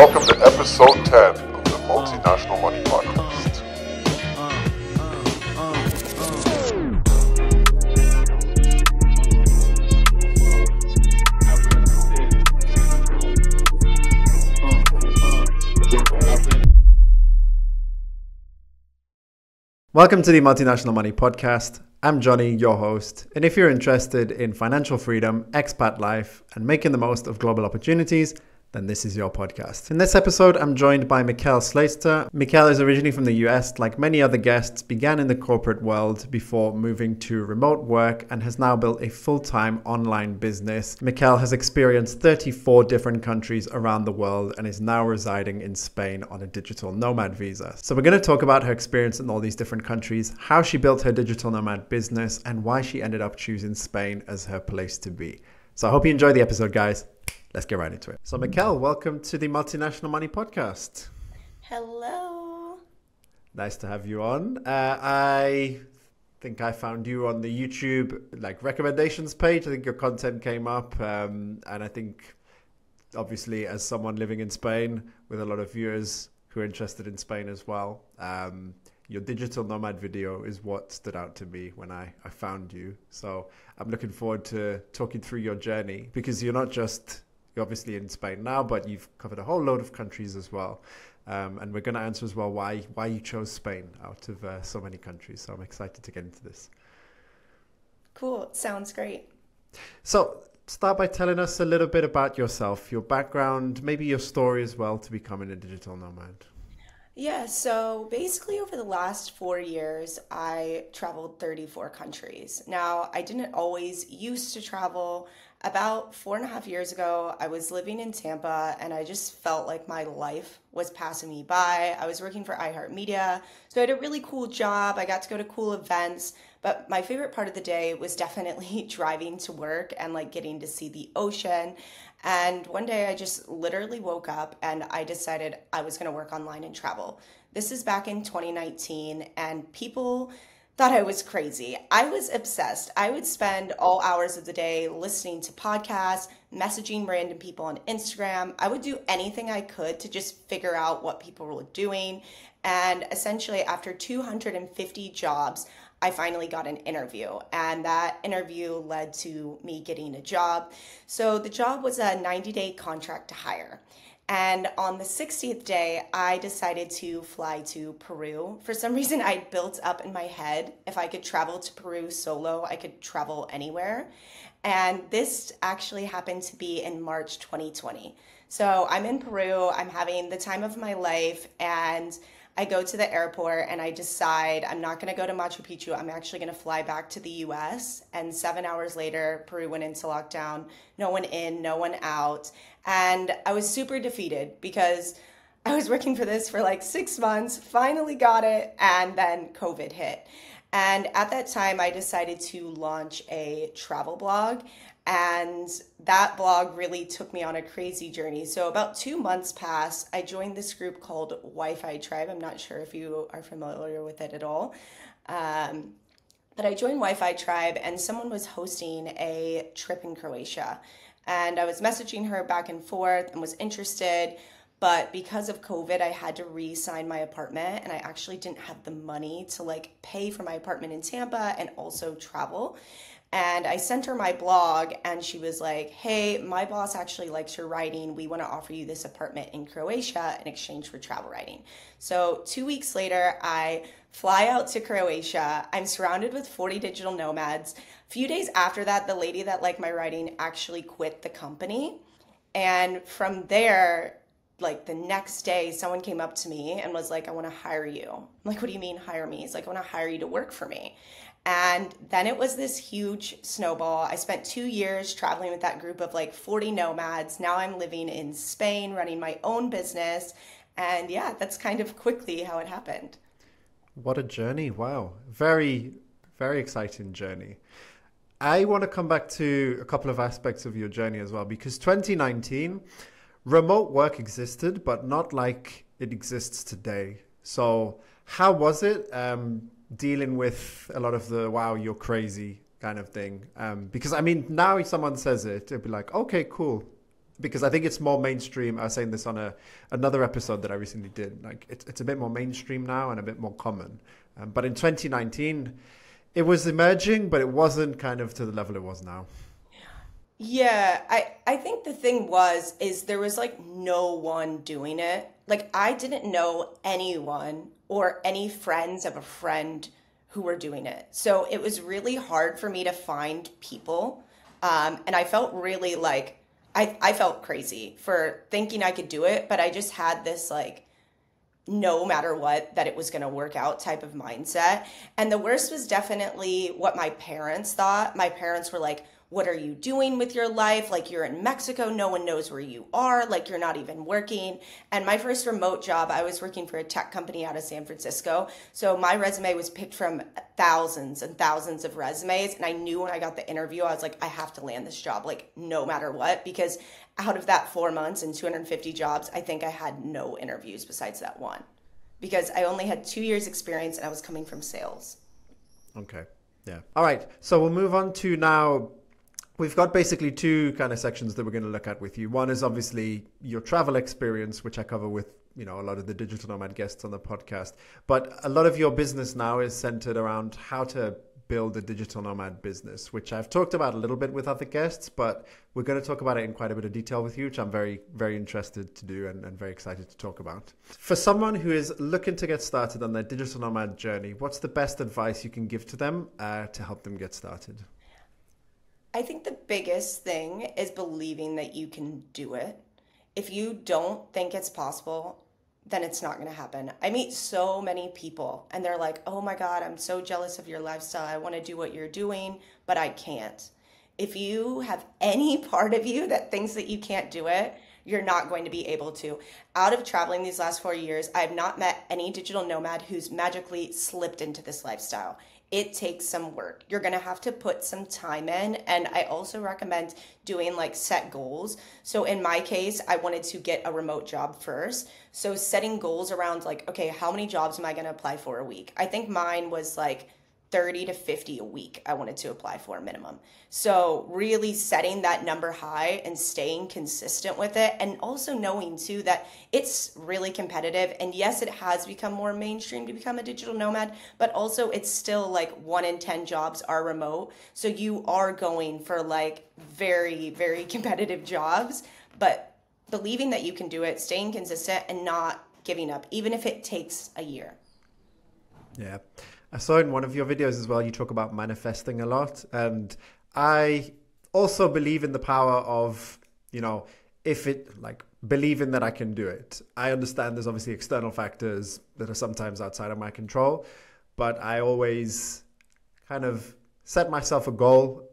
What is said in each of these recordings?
Welcome to episode 10 of the Multinational Money Podcast. Welcome to the Multinational Money Podcast. I'm Johnny, your host. And if you're interested in financial freedom, expat life, and making the most of global opportunities, then this is your podcast. In this episode, I'm joined by Mickelle Sleyster. Mickelle is originally from the US, like many other guests, began in the corporate world before moving to remote work and has now built a full-time online business. Mickelle has experienced 34 different countries around the world and is now residing in Spain on a digital nomad visa. So we're going to talk about her experience in all these different countries, how she built her digital nomad business, and why she ended up choosing Spain as her place to be. So I hope you enjoy the episode, guys let's get right into it. So, Mickelle, welcome to the Multinational Money Podcast. Hello. Nice to have you on. Uh, I think I found you on the YouTube like recommendations page. I think your content came up, um, and I think obviously as someone living in Spain with a lot of viewers who are interested in Spain as well. Um, your digital nomad video is what stood out to me when I, I found you. So I'm looking forward to talking through your journey because you're not just you're obviously in Spain now, but you've covered a whole load of countries as well. Um, and we're going to answer as well why why you chose Spain out of uh, so many countries. So I'm excited to get into this. Cool. Sounds great. So start by telling us a little bit about yourself, your background, maybe your story as well to becoming a digital nomad. Yeah, so basically, over the last four years, I traveled 34 countries. Now, I didn't always used to travel. About four and a half years ago, I was living in Tampa and I just felt like my life was passing me by. I was working for iHeartMedia, so I had a really cool job. I got to go to cool events, but my favorite part of the day was definitely driving to work and like getting to see the ocean. And one day I just literally woke up and I decided I was going to work online and travel. This is back in 2019, and people thought I was crazy. I was obsessed. I would spend all hours of the day listening to podcasts, messaging random people on Instagram. I would do anything I could to just figure out what people were doing. And essentially, after 250 jobs, I finally got an interview, and that interview led to me getting a job. So the job was a 90 day contract to hire. And on the 60th day, I decided to fly to Peru. For some reason, I built up in my head if I could travel to Peru solo, I could travel anywhere. And this actually happened to be in March 2020. So I'm in Peru, I'm having the time of my life, and I go to the airport and I decide I'm not going to go to Machu Picchu. I'm actually going to fly back to the US. And seven hours later, Peru went into lockdown. No one in, no one out. And I was super defeated because I was working for this for like six months, finally got it, and then COVID hit. And at that time, I decided to launch a travel blog. And that blog really took me on a crazy journey. So, about two months passed, I joined this group called Wi Fi Tribe. I'm not sure if you are familiar with it at all. Um, but I joined Wi Fi Tribe, and someone was hosting a trip in Croatia. And I was messaging her back and forth and was interested. But because of COVID, I had to re sign my apartment, and I actually didn't have the money to like pay for my apartment in Tampa and also travel. And I sent her my blog, and she was like, Hey, my boss actually likes your writing. We want to offer you this apartment in Croatia in exchange for travel writing. So, two weeks later, I fly out to Croatia. I'm surrounded with 40 digital nomads. Few days after that, the lady that liked my writing actually quit the company. And from there, like the next day, someone came up to me and was like, I want to hire you. I'm like, what do you mean hire me? He's like, I want to hire you to work for me. And then it was this huge snowball. I spent two years traveling with that group of like 40 nomads. Now I'm living in Spain, running my own business. And yeah, that's kind of quickly how it happened. What a journey. Wow. Very, very exciting journey. I want to come back to a couple of aspects of your journey as well, because 2019, remote work existed, but not like it exists today. So, how was it? Um, dealing with a lot of the wow you're crazy kind of thing um, because i mean now if someone says it it'd be like okay cool because I think it's more mainstream. I was saying this on a another episode that I recently did. Like it's it's a bit more mainstream now and a bit more common. Um, but in 2019, it was emerging, but it wasn't kind of to the level it was now. Yeah, I I think the thing was is there was like no one doing it. Like I didn't know anyone or any friends of a friend who were doing it. So it was really hard for me to find people. Um, and I felt really like I, I felt crazy for thinking I could do it, but I just had this like no matter what that it was going to work out type of mindset. And the worst was definitely what my parents thought. My parents were like, what are you doing with your life? Like you're in Mexico, no one knows where you are, like you're not even working. And my first remote job, I was working for a tech company out of San Francisco. So my resume was picked from thousands and thousands of resumes. And I knew when I got the interview, I was like, I have to land this job, like no matter what, because out of that four months and 250 jobs, I think I had no interviews besides that one because I only had two years experience and I was coming from sales. Okay. Yeah. All right. So we'll move on to now We've got basically two kind of sections that we're going to look at with you. One is obviously your travel experience, which I cover with you know a lot of the digital nomad guests on the podcast. But a lot of your business now is centered around how to build a digital nomad business, which I've talked about a little bit with other guests, but we're going to talk about it in quite a bit of detail with you, which I'm very, very interested to do and, and very excited to talk about. For someone who is looking to get started on their digital nomad journey, what's the best advice you can give to them uh, to help them get started? I think the biggest thing is believing that you can do it. If you don't think it's possible, then it's not going to happen. I meet so many people and they're like, oh my God, I'm so jealous of your lifestyle. I want to do what you're doing, but I can't. If you have any part of you that thinks that you can't do it, you're not going to be able to. Out of traveling these last four years, I have not met any digital nomad who's magically slipped into this lifestyle it takes some work. You're going to have to put some time in. And I also recommend doing like set goals. So in my case, I wanted to get a remote job first. So setting goals around like, okay, how many jobs am I going to apply for a week? I think mine was like, 30 to 50 a week I wanted to apply for a minimum. So really setting that number high and staying consistent with it and also knowing too that it's really competitive and yes it has become more mainstream to become a digital nomad but also it's still like 1 in 10 jobs are remote. So you are going for like very very competitive jobs but believing that you can do it, staying consistent and not giving up even if it takes a year. Yeah. I saw in one of your videos as well, you talk about manifesting a lot. And I also believe in the power of, you know, if it like believing that I can do it. I understand there's obviously external factors that are sometimes outside of my control, but I always kind of set myself a goal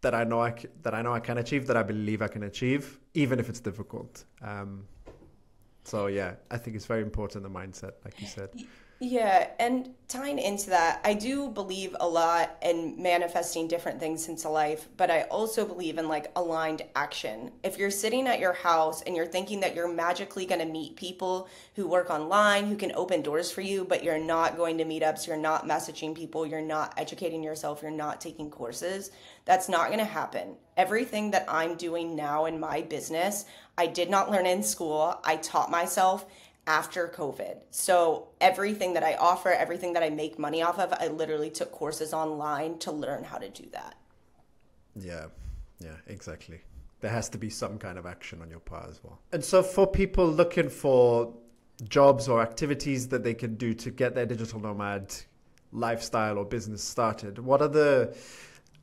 that I know I that I know I can achieve, that I believe I can achieve, even if it's difficult. Um, so yeah, I think it's very important the mindset, like you said. Yeah, and tying into that, I do believe a lot in manifesting different things into life, but I also believe in like aligned action. If you're sitting at your house and you're thinking that you're magically going to meet people who work online, who can open doors for you, but you're not going to meetups, you're not messaging people, you're not educating yourself, you're not taking courses, that's not going to happen. Everything that I'm doing now in my business, I did not learn in school. I taught myself after COVID. So everything that I offer, everything that I make money off of, I literally took courses online to learn how to do that. Yeah, yeah, exactly. There has to be some kind of action on your part as well. And so for people looking for jobs or activities that they can do to get their digital nomad lifestyle or business started, what are the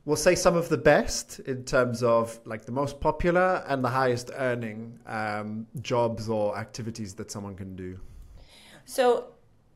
we'll say some of the best in terms of like the most popular and the highest earning um, jobs or activities that someone can do. So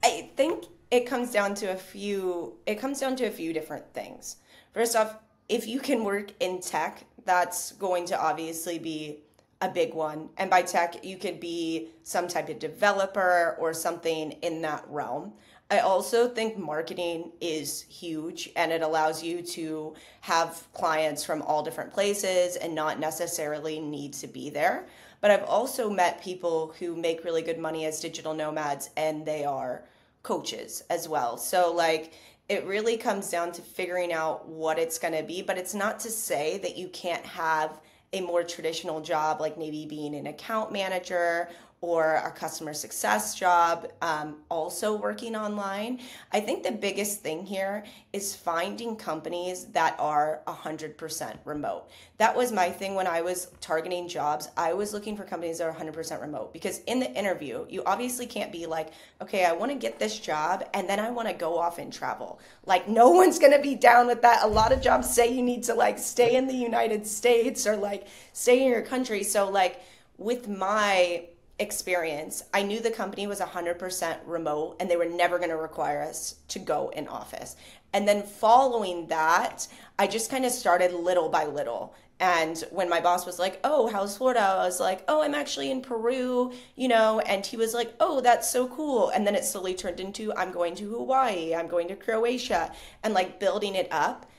i think it comes down to a few it comes down to a few different things. First off if you can work in tech that's going to obviously be a big one. And by tech you could be some type of developer or something in that realm I also think marketing is huge and it allows you to have clients from all different places and not necessarily need to be there. But I've also met people who make really good money as digital nomads and they are coaches as well. So, like, it really comes down to figuring out what it's going to be. But it's not to say that you can't have a more traditional job, like maybe being an account manager or a customer success job, um, also working online. I think the biggest thing here is finding companies that are 100% remote. That was my thing when I was targeting jobs. I was looking for companies that are 100% remote because in the interview, you obviously can't be like, okay, I want to get this job and then I want to go off and travel. Like, no one's to be down with that. A lot of jobs say you need to like stay in the United States or like stay in your country. So, like, with my experience, I knew the company was 100% remote and they were never going to require us to go in office. And then following that, I just kind of started little by little. And when my boss was like, Oh, how's Florida? I was like, Oh, I'm actually in Peru, you know, and he was like, Oh, that's so cool. And then it slowly turned into, I'm going to Hawaii, I'm going to Croatia, and like building it up.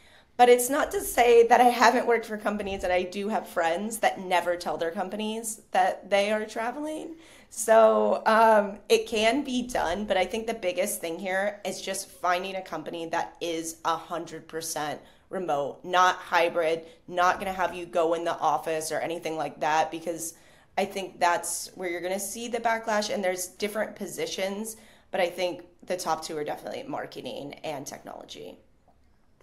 But it's not to say that I haven't worked for companies and I do have friends that never tell their companies that they are traveling. So um, it can be done, but I think the biggest thing here is just finding a company that is 100% remote, not hybrid, not going to have you go in the office or anything like that, because I think that's where you're going to see the backlash. And there's different positions, but I think the top two are definitely marketing and technology.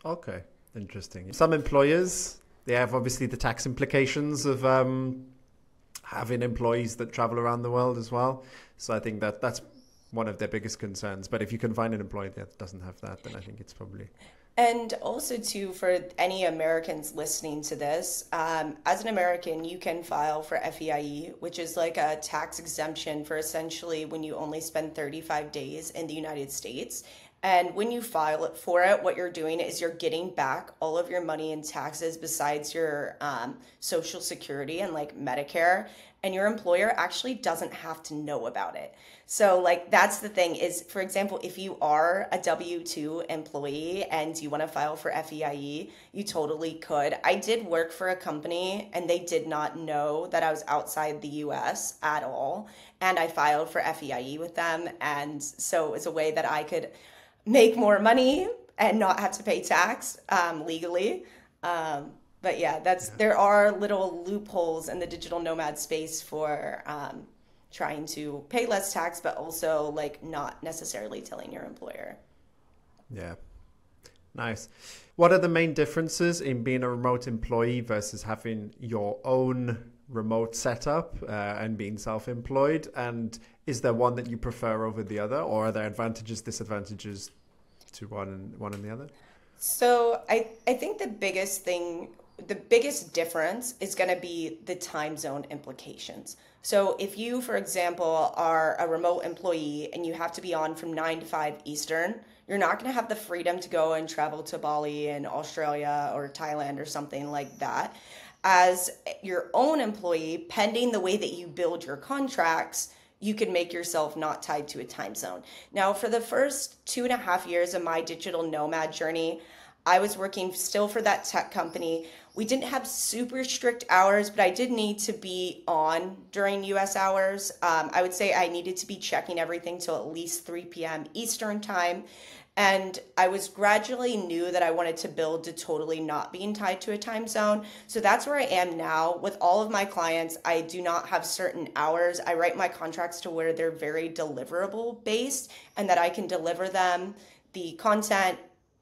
Okay. Interesting. Some employers they have obviously the tax implications of um, having employees that travel around the world as well. So I think that that's one of their biggest concerns. But if you can find an employee that doesn't have that, then I think it's probably. And also, too, for any Americans listening to this, um, as an American, you can file for FEIE, which is like a tax exemption for essentially when you only spend 35 days in the United States. And when you file it for it, what you're doing is you're getting back all of your money in taxes besides your um, Social Security and like Medicare. And your employer actually doesn't have to know about it. So, like, that's the thing is, for example, if you are a W 2 employee and you want to file for FEIE, you totally could. I did work for a company and they did not know that I was outside the US at all. And I filed for FEIE with them. And so it was a way that I could make more money and not have to pay tax um, legally. Um, but yeah, that's yeah. there are little loopholes in the digital nomad space for um, trying to pay less tax, but also like not necessarily telling your employer. Yeah, nice. What are the main differences in being a remote employee versus having your own remote setup uh, and being self-employed? And is there one that you prefer over the other, or are there advantages, disadvantages to one and one and the other? So I I think the biggest thing the biggest difference is going to be the time zone implications. So if you for example are a remote employee and you have to be on from 9 to 5 Eastern, you're not going to have the freedom to go and travel to Bali and Australia or Thailand or something like that. As your own employee, pending the way that you build your contracts, you can make yourself not tied to a time zone. Now, for the first two and a half years of my digital nomad journey, I was working still for that tech company. We didn't have super strict hours, but I did need to be on during US hours. Um, I would say I needed to be checking everything till at least 3 p.m. Eastern time. And I was gradually knew that I wanted to build to totally not being tied to a time zone. So that's where I am now. With all of my clients, I do not have certain hours. I write my contracts to where they're very deliverable based and that I can deliver them the content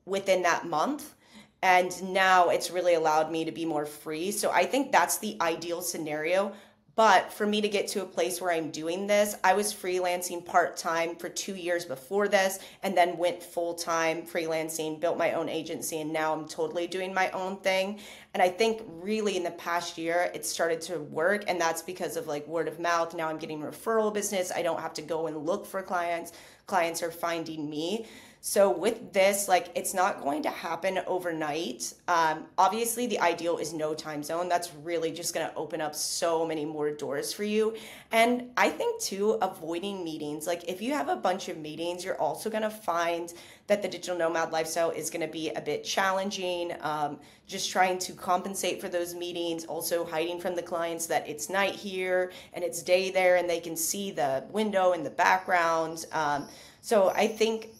within that month. And now it's really allowed me to be more free. So I think that's the ideal scenario but for me to get to a place where I'm doing this, I was freelancing part time for two years before this and then went full time freelancing, built my own agency, and now I'm totally doing my own thing. And I think really in the past year, it started to work. And that's because of like word of mouth. Now I'm getting referral business. I don't have to go and look for clients, clients are finding me. So with this, like it's not going to happen overnight. Um, obviously, the ideal is no time zone. That's really just going to open up so many more doors for you. And I think too, avoiding meetings. Like if you have a bunch of meetings, you're also going to find that the digital nomad lifestyle is going to be a bit challenging. Um, just trying to compensate for those meetings, also hiding from the clients that it's night here and it's day there, and they can see the window in the background. Um, so I think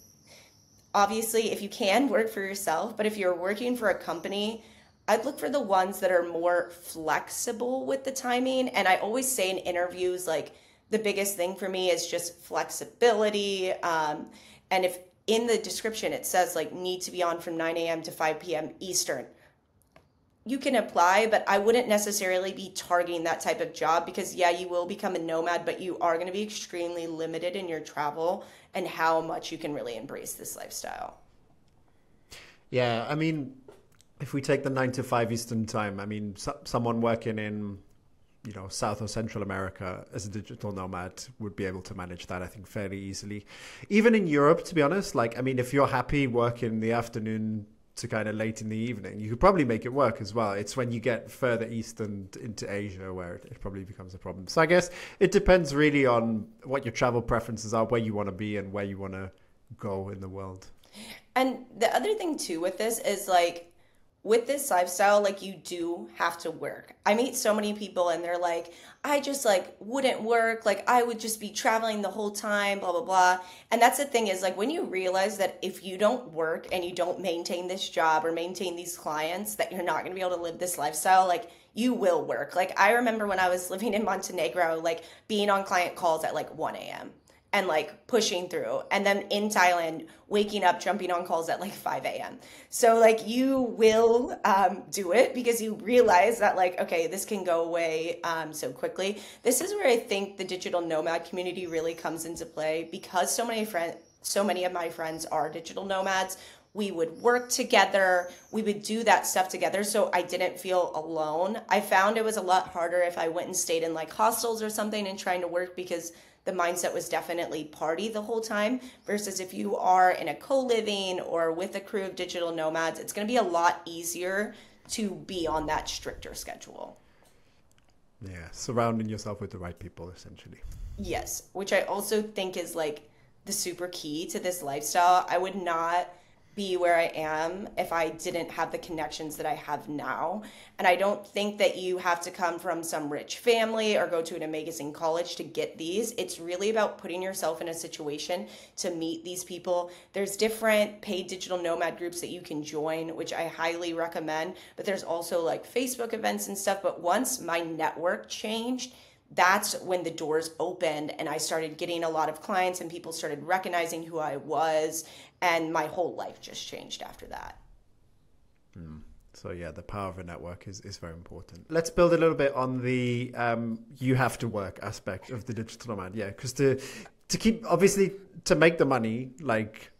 obviously if you can work for yourself but if you're working for a company I'd look for the ones that are more flexible with the timing. And I always say in interviews, like the biggest thing for me is just flexibility. Um, and if in the description it says like need to be on from 9 a.m. to 5 p.m. Eastern, you can apply, but I wouldn't necessarily be targeting that type of job because, yeah, you will become a nomad, but you are going to be extremely limited in your travel and how much you can really embrace this lifestyle. Yeah, I mean, if we take the nine to five Eastern time, I mean, so, someone working in, you know, South or Central America as a digital nomad would be able to manage that, I think, fairly easily. Even in Europe, to be honest, like, I mean, if you're happy working the afternoon to kind of late in the evening, you could probably make it work as well. It's when you get further east and into Asia where it, it probably becomes a problem. So I guess it depends really on what your travel preferences are, where you want to be, and where you want to go in the world. And the other thing too with this is like with this lifestyle, like you do have to work. I meet so many people and they're like, I just like wouldn't work. Like I would just be traveling the whole time, blah, blah, blah. And that's the thing is like when you realize that if you don't work and you don't maintain this job or maintain these clients, that you're not going to be able to live this lifestyle, like you will work. Like I remember when I was living in Montenegro, like being on client calls at like 1 a.m and like pushing through. And then in Thailand, waking up, jumping on calls at like 5 a.m. So, like, you will um, do it because you realize that, like, okay, this can go away um, so quickly. This is where I think the digital nomad community really comes into play because so many friends, so many of my friends are digital nomads. We would work together. We would do that stuff together. So I didn't feel alone. I found it was a lot harder if I went and stayed in like hostels or something and trying to work because the mindset was definitely party the whole time versus if you are in a co-living or with a crew of digital nomads it's going to be a lot easier to be on that stricter schedule. Yeah surrounding yourself with the right people essentially. Yes which i also think is like the super key to this lifestyle. I would not be where I am if I didn't have the connections that I have now. And I don't think that you have to come from some rich family or go to an amazing college to get these. It's really about putting yourself in a situation to meet these people. There's different paid digital nomad groups that you can join, which I highly recommend. But there's also like Facebook events and stuff. But once my network changed, that's when the doors opened and I started getting a lot of clients and people started recognizing who I was and my whole life just changed after that. Mm. So yeah, the power of a network is, is very important. Let's build a little bit on the um, you have to work aspect of the digital nomad. Yeah, because to to keep obviously to make the money, like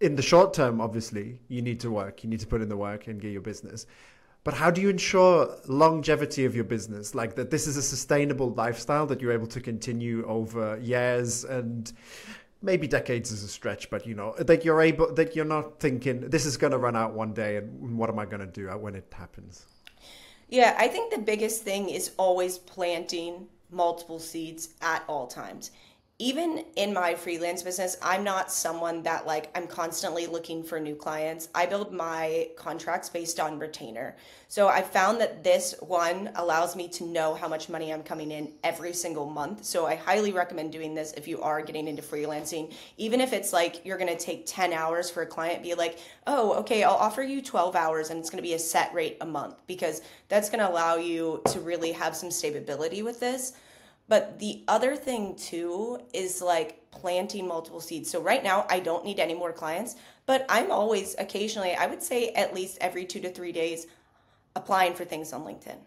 in the short term, obviously you need to work. You need to put in the work and get your business. But how do you ensure longevity of your business? Like that this is a sustainable lifestyle that you're able to continue over years and maybe decades is a stretch, but you know that you're able that you're not thinking this is going to run out one day, and what am I going to do when it happens? Yeah, I think the biggest thing is always planting multiple seeds at all times even in my freelance business, I'm not someone that like I'm constantly looking for new clients. I build my contracts based on retainer. So I found that this one allows me to know how much money I'm coming in every single month. So I highly recommend doing this if you are getting into freelancing. Even if it's like you're going to take 10 hours for a client, be like, "Oh, okay, I'll offer you 12 hours and it's going to be a set rate a month" because that's going to allow you to really have some stability with this. But the other thing too is like planting multiple seeds. So right now I don't need any more clients, but I'm always occasionally, I would say at least every 2 to 3 days applying for things on LinkedIn.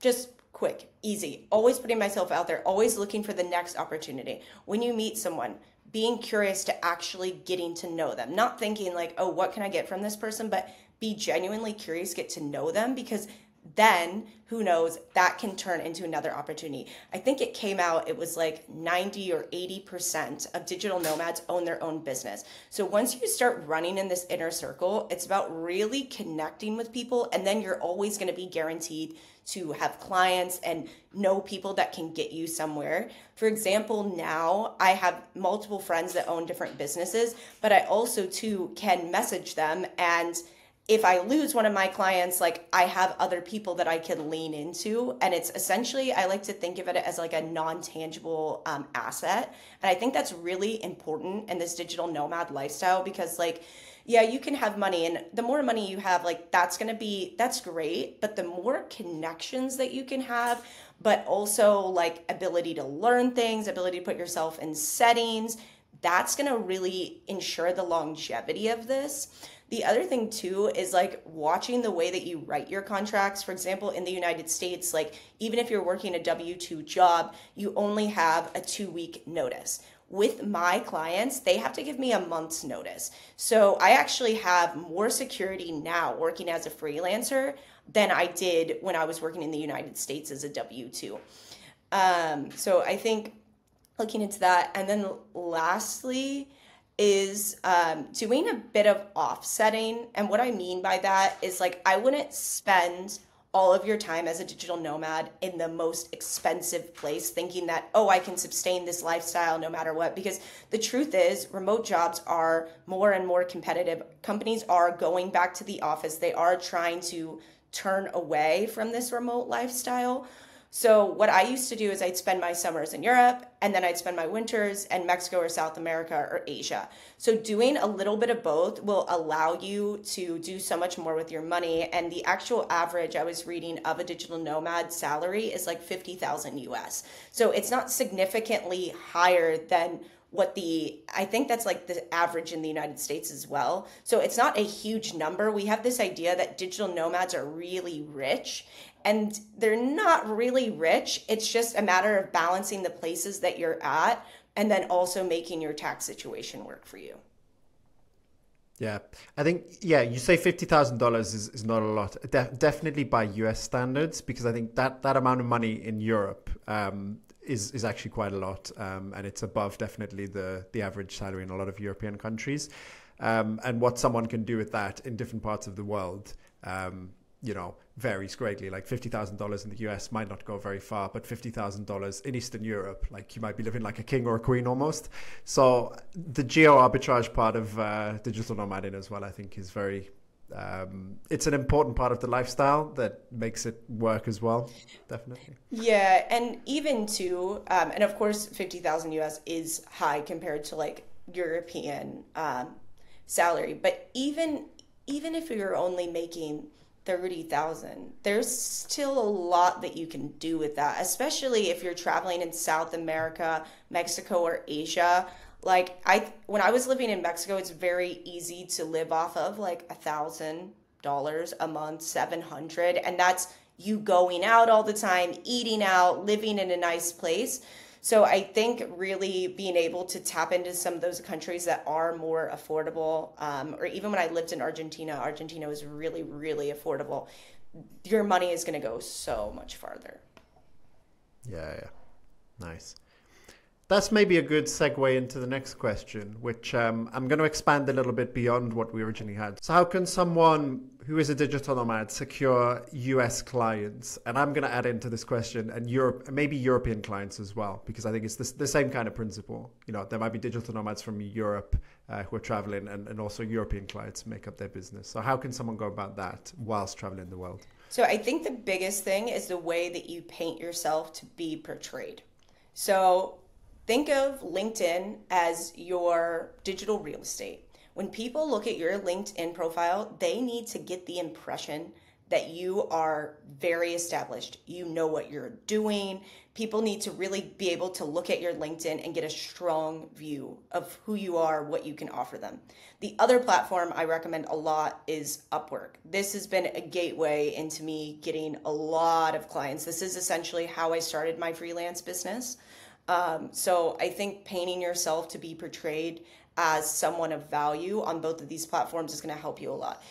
Just quick, easy, always putting myself out there, always looking for the next opportunity. When you meet someone, being curious to actually getting to know them, not thinking like, "Oh, what can I get from this person?" but be genuinely curious, get to know them because then who knows that can turn into another opportunity i think it came out it was like 90 or 80% of digital nomads own their own business so once you start running in this inner circle it's about really connecting with people and then you're always going to be guaranteed to have clients and know people that can get you somewhere. For example, now I have multiple friends that own different businesses, but I also too can message them and if I lose one of my clients, like I have other people that I can lean into. And it's essentially, I like to think of it as like a non tangible um, asset. And I think that's really important in this digital nomad lifestyle because, like, yeah, you can have money, and the more money you have, like, that's gonna be, that's great. But the more connections that you can have, but also like ability to learn things, ability to put yourself in settings, that's gonna really ensure the longevity of this. The other thing too is like watching the way that you write your contracts. For example, in the United States, like even if you're working a W 2 job, you only have a two week notice. With my clients, they have to give me a month's notice. So I actually have more security now working as a freelancer than I did when I was working in the United States as a W 2. Um, so I think looking into that. And then lastly, is um, doing a bit of offsetting. And what I mean by that is like, I wouldn't spend all of your time as a digital nomad in the most expensive place thinking that oh i can sustain this lifestyle no matter what. Because the truth is remote jobs are more and more competitive. Companies are going back to the office. They are trying to turn away from this remote lifestyle so what I used to do is I'd spend my summers in Europe and then I'd spend my winters in Mexico or South America or Asia. So doing a little bit of both will allow you to do so much more with your money and the actual average I was reading of a digital nomad salary is like 50,000 US. So it's not significantly higher than what the I think that's like the average in the United States as well. So it's not a huge number. We have this idea that digital nomads are really rich and they're not really rich. It's just a matter of balancing the places that you're at and then also making your tax situation work for you. Yeah, I think yeah, you say fifty thousand dollars is, is not a lot. De- definitely by U.S. standards, because I think that that amount of money in Europe um, is is actually quite a lot, um, and it's above definitely the the average salary in a lot of European countries. Um, and what someone can do with that in different parts of the world, um, you know, varies greatly. Like fifty thousand dollars in the US might not go very far, but fifty thousand dollars in Eastern Europe, like you might be living like a king or a queen almost. So the geo arbitrage part of uh, digital nomading as well, I think, is very. Um, it's an important part of the lifestyle that makes it work as well, definitely. Yeah, and even too, um, and of course, fifty thousand US is high compared to like European um, salary, but even even if you're only making 30,000. There's still a lot that you can do with that, especially if you're traveling in South America, Mexico or Asia. Like I when I was living in Mexico, it's very easy to live off of like a thousand dollars a month, seven hundred, and that's you going out all the time, eating out, living in a nice place. So I think really being able to tap into some of those countries that are more affordable, um, or even when I lived in Argentina, Argentina was really, really affordable. Your money is going to go so much farther. Yeah, yeah. Nice. That's maybe a good segue into the next question, which um, I'm going to expand a little bit beyond what we originally had. So, how can someone who is a digital nomad secure US clients? And I'm going to add into this question and Europe, maybe European clients as well, because I think it's the, the same kind of principle. You know, there might be digital nomads from Europe uh, who are traveling, and, and also European clients make up their business. So, how can someone go about that whilst traveling the world? So, I think the biggest thing is the way that you paint yourself to be portrayed. So, Think of LinkedIn as your digital real estate. When people look at your LinkedIn profile, they need to get the impression that you are very established. You know what you're doing. People need to really be able to look at your LinkedIn and get a strong view of who you are, what you can offer them. The other platform I recommend a lot is Upwork. This has been a gateway into me getting a lot of clients. This is essentially how I started my freelance business. Um, so I think painting yourself to be portrayed as someone of value on both of these platforms is going to help you a lot.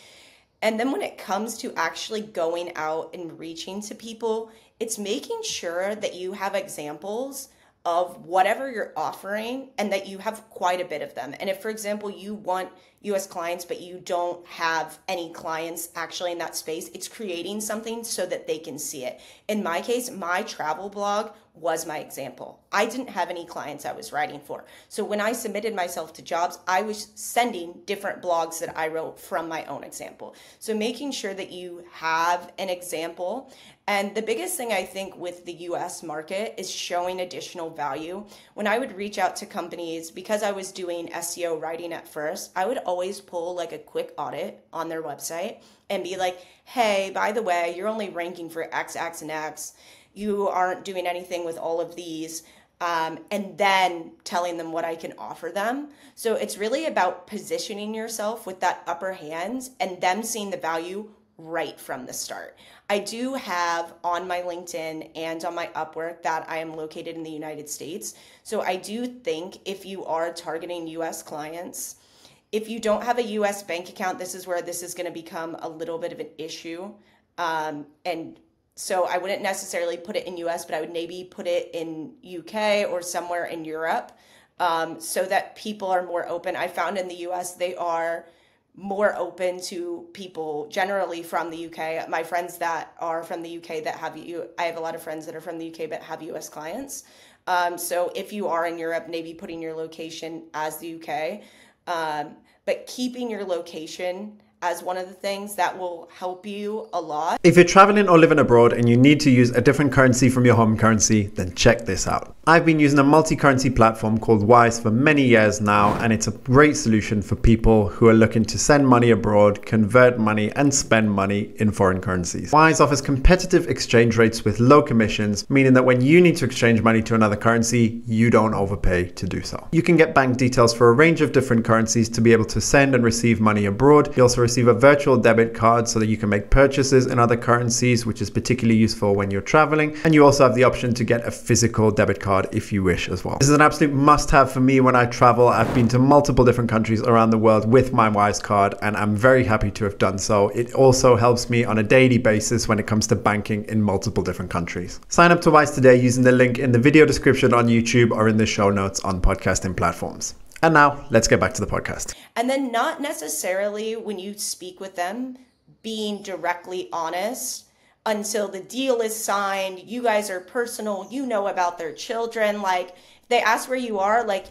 And then when it comes to actually going out and reaching to people, it's making sure that you have examples of whatever you're offering and that you have quite a bit of them. And if, for example, you want US clients, but you don't have any clients actually in that space, it's creating something so that they can see it. In my case, my travel blog was my example. I didn't have any clients I was writing for. So when I submitted myself to jobs, I was sending different blogs that I wrote from my own example. So making sure that you have an example. And the biggest thing I think with the US market is showing additional value. When I would reach out to companies, because I was doing SEO writing at first, I would always pull like a quick audit on their website and be like, hey, by the way, you're only ranking for X, X, and X you aren't doing anything with all of these um, and then telling them what I can offer them. So it's really about positioning yourself with that upper hand and them seeing the value right from the start. I do have on my LinkedIn and on my Upwork that I am located in the United States. So I do think if you are targeting US clients, if you don't have a US bank account, this is where this is going to become a little bit of an issue. Um, and so I wouldn't necessarily put it in US, but I would maybe put it in UK or somewhere in Europe um, so that people are more open. I found in the US they are more open to people generally from the UK. My friends that are from the UK that have you, I have a lot of friends that are from the UK but have US clients. Um, so if you are in Europe, maybe putting your location as the UK, um, but keeping your location as one of the things that will help you a lot. If you're traveling or living abroad and you need to use a different currency from your home currency, then check this out. I've been using a multi currency platform called Wise for many years now, and it's a great solution for people who are looking to send money abroad, convert money, and spend money in foreign currencies. Wise offers competitive exchange rates with low commissions, meaning that when you need to exchange money to another currency, you don't overpay to do so. You can get bank details for a range of different currencies to be able to send and receive money abroad. You also receive a virtual debit card so that you can make purchases in other currencies, which is particularly useful when you're traveling. And you also have the option to get a physical debit card if you wish as well. This is an absolute must have for me when I travel. I've been to multiple different countries around the world with my Wise card, and I'm very happy to have done so. It also helps me on a daily basis when it comes to banking in multiple different countries. Sign up to Wise today using the link in the video description on YouTube or in the show notes on podcasting platforms. And now let's get back to the podcast. And then, not necessarily when you speak with them, being directly honest until the deal is signed. You guys are personal, you know about their children. Like, they ask where you are, like,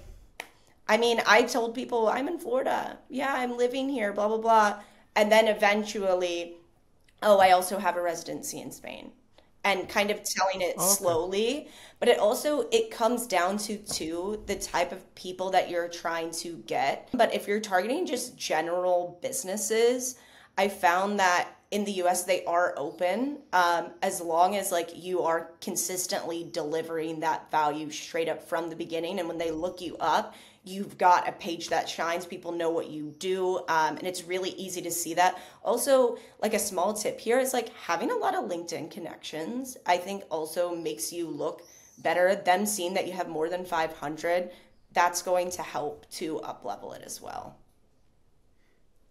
I mean, I told people I'm in Florida. Yeah, I'm living here, blah, blah, blah. And then eventually, oh, I also have a residency in Spain and kind of telling it okay. slowly but it also it comes down to too the type of people that you're trying to get but if you're targeting just general businesses i found that in the us they are open um, as long as like you are consistently delivering that value straight up from the beginning. And when they look you up you've got a page that shines. People know what you do um, and it's really easy to see that. Also like a small tip here is like having a lot of linkedin connections i think also makes you look better them seeing that you have more than 500 that's going to help to up level it as well.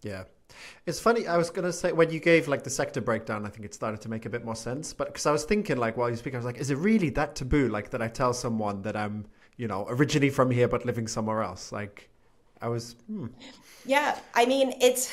Yeah it's funny i was going to say when you gave like the sector breakdown i think it started to make a bit more sense but because i was thinking like while you speak i was like is it really that taboo like that i tell someone that i'm you know, originally from here but living somewhere else. Like, I was. Hmm. Yeah, I mean, it's.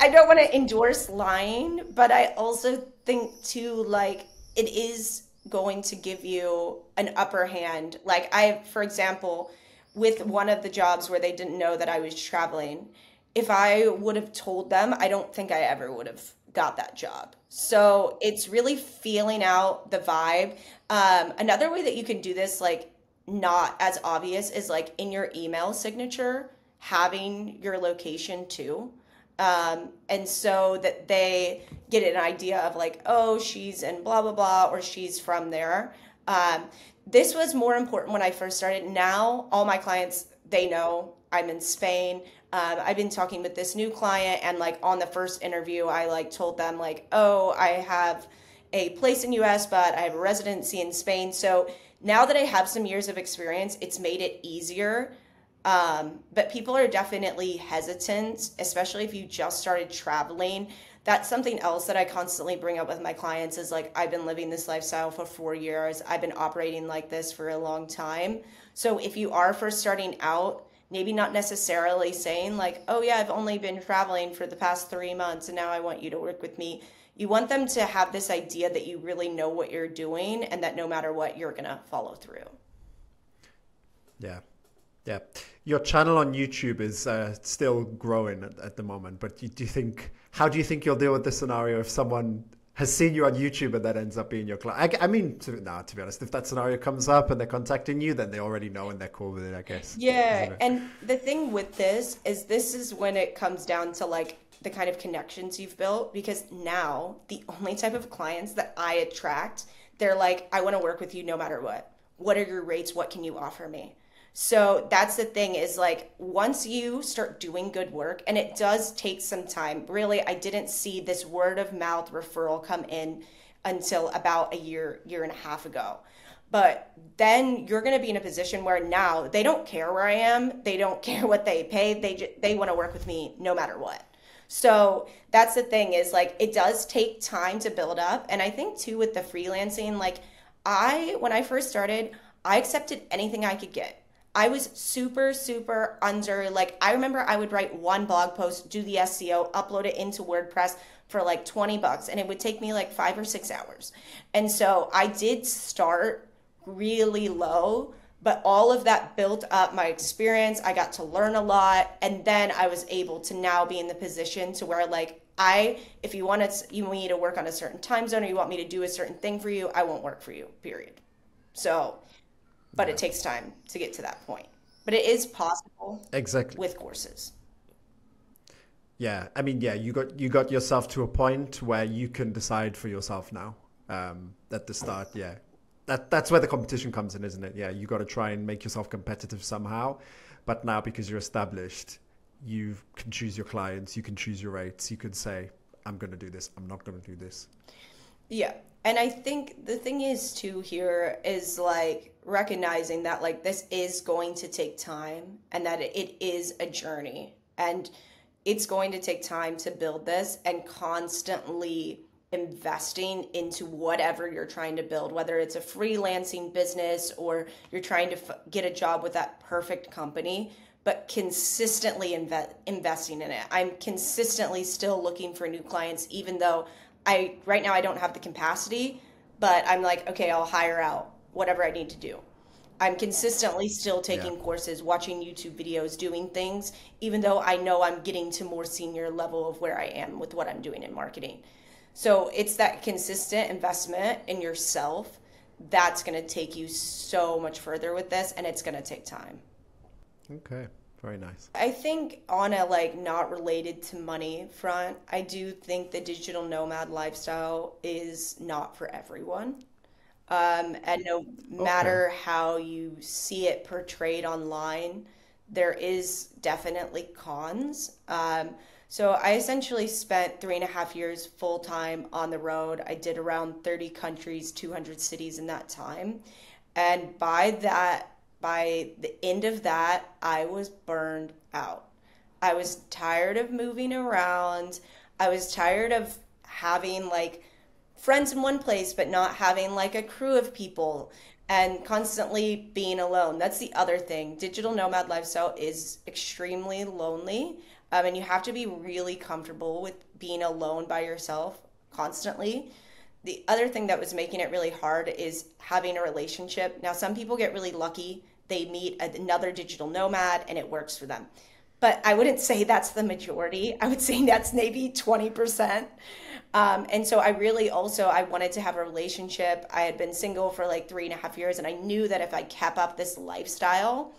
I don't want to endorse lying, but I also think too, like, it is going to give you an upper hand. Like, I, for example, with one of the jobs where they didn't know that I was traveling, if I would have told them, I don't think I ever would have got that job. So it's really feeling out the vibe. Um, another way that you can do this, like not as obvious is like in your email signature having your location too um, and so that they get an idea of like oh she's in blah blah blah or she's from there um, this was more important when i first started now all my clients they know i'm in spain um, i've been talking with this new client and like on the first interview i like told them like oh i have a place in us but i have a residency in spain so now that I have some years of experience, it's made it easier. Um, but people are definitely hesitant, especially if you just started traveling. That's something else that I constantly bring up with my clients is like, I've been living this lifestyle for four years. I've been operating like this for a long time. So if you are first starting out, maybe not necessarily saying like, oh yeah, I've only been traveling for the past three months and now I want you to work with me You want them to have this idea that you really know what you're doing and that no matter what, you're going to follow through. Yeah. Yeah. Your channel on YouTube is uh, still growing at, at, the moment, but you, do you think, how do you think you'll deal with this scenario if someone has seen you on YouTube and that ends up being your client. I, I mean, to, nah, to be honest, if that scenario comes up and they're contacting you, then they already know and they're cool with it, I guess. Yeah. And the thing with this is this is when it comes down to like the kind of connections you've built because now the only type of clients that I attract, they're like, I want to work with you no matter what. What are your rates? What can you offer me? So that's the thing is like once you start doing good work, and it does take some time. Really, I didn't see this word of mouth referral come in until about a year, year and a half ago. But then you're going to be in a position where now they don't care where I am, they don't care what they pay, they they want to work with me no matter what. So that's the thing is like it does take time to build up, and I think too with the freelancing, like I when I first started, I accepted anything I could get I was super, super under. Like, I remember I would write one blog post, do the SEO, upload it into WordPress for like 20 bucks, and it would take me like five or six hours. And so I did start really low, but all of that built up my experience. I got to learn a lot. And then I was able to now be in the position to where, like, I, if you want to, you want me to work on a certain time zone or you want me to do a certain thing for you, I won't work for you, period. So, but it takes time to get to that point. But it is possible exactly with courses. Yeah, I mean, yeah, you got you got yourself to a point where you can decide for yourself now. Um, at the start, yeah, that that's where the competition comes in, isn't it? Yeah, you got to try and make yourself competitive somehow. But now, because you're established, you can choose your clients, you can choose your rates, you can say, "I'm going to do this. I'm not going to do this." Yeah, and I think the thing is too here is like recognizing that like this is going to take time and that it is a journey. And it's going to take time to build this and constantly investing into whatever you're trying to build whether it's a freelancing business or you're trying to f- get a job with that perfect company but consistently inve- investing in it. I'm consistently still looking for new clients even though i right now i don't have the capacity but i'm like okay i'll hire out whatever I need to do. I'm consistently still taking yeah. courses, watching YouTube videos, doing things, even though I know I'm getting to more senior level of where I am with what I'm doing in marketing. So it's that consistent investment in yourself that's going to take you so much further with this, and it's going to take time. Okay. Very nice. I think on a like not related to money front, I do think the digital nomad lifestyle is not for everyone. Um, and no matter okay. how you see it portrayed online, there is definitely cons. Um, so I essentially spent three and a half years full time on the road. I did around 30 countries, 200 cities in that time. And by that, by the end of that, I was burned out. I was tired of moving around. I was tired of having like friends in one place but not having like a crew of people and constantly being alone. That's the other thing. Digital nomad lifestyle is extremely lonely, um, and you have to be really comfortable with being alone by yourself constantly. The other thing that was making it really hard is having a relationship. Now, some people get really lucky, they meet another digital nomad and it works for them. But I wouldn't say that's the majority. I would say that's maybe 20%. Um, and so I really also I wanted to have a relationship. I had been single for like three and a half years, and I knew that if I kept up this lifestyle,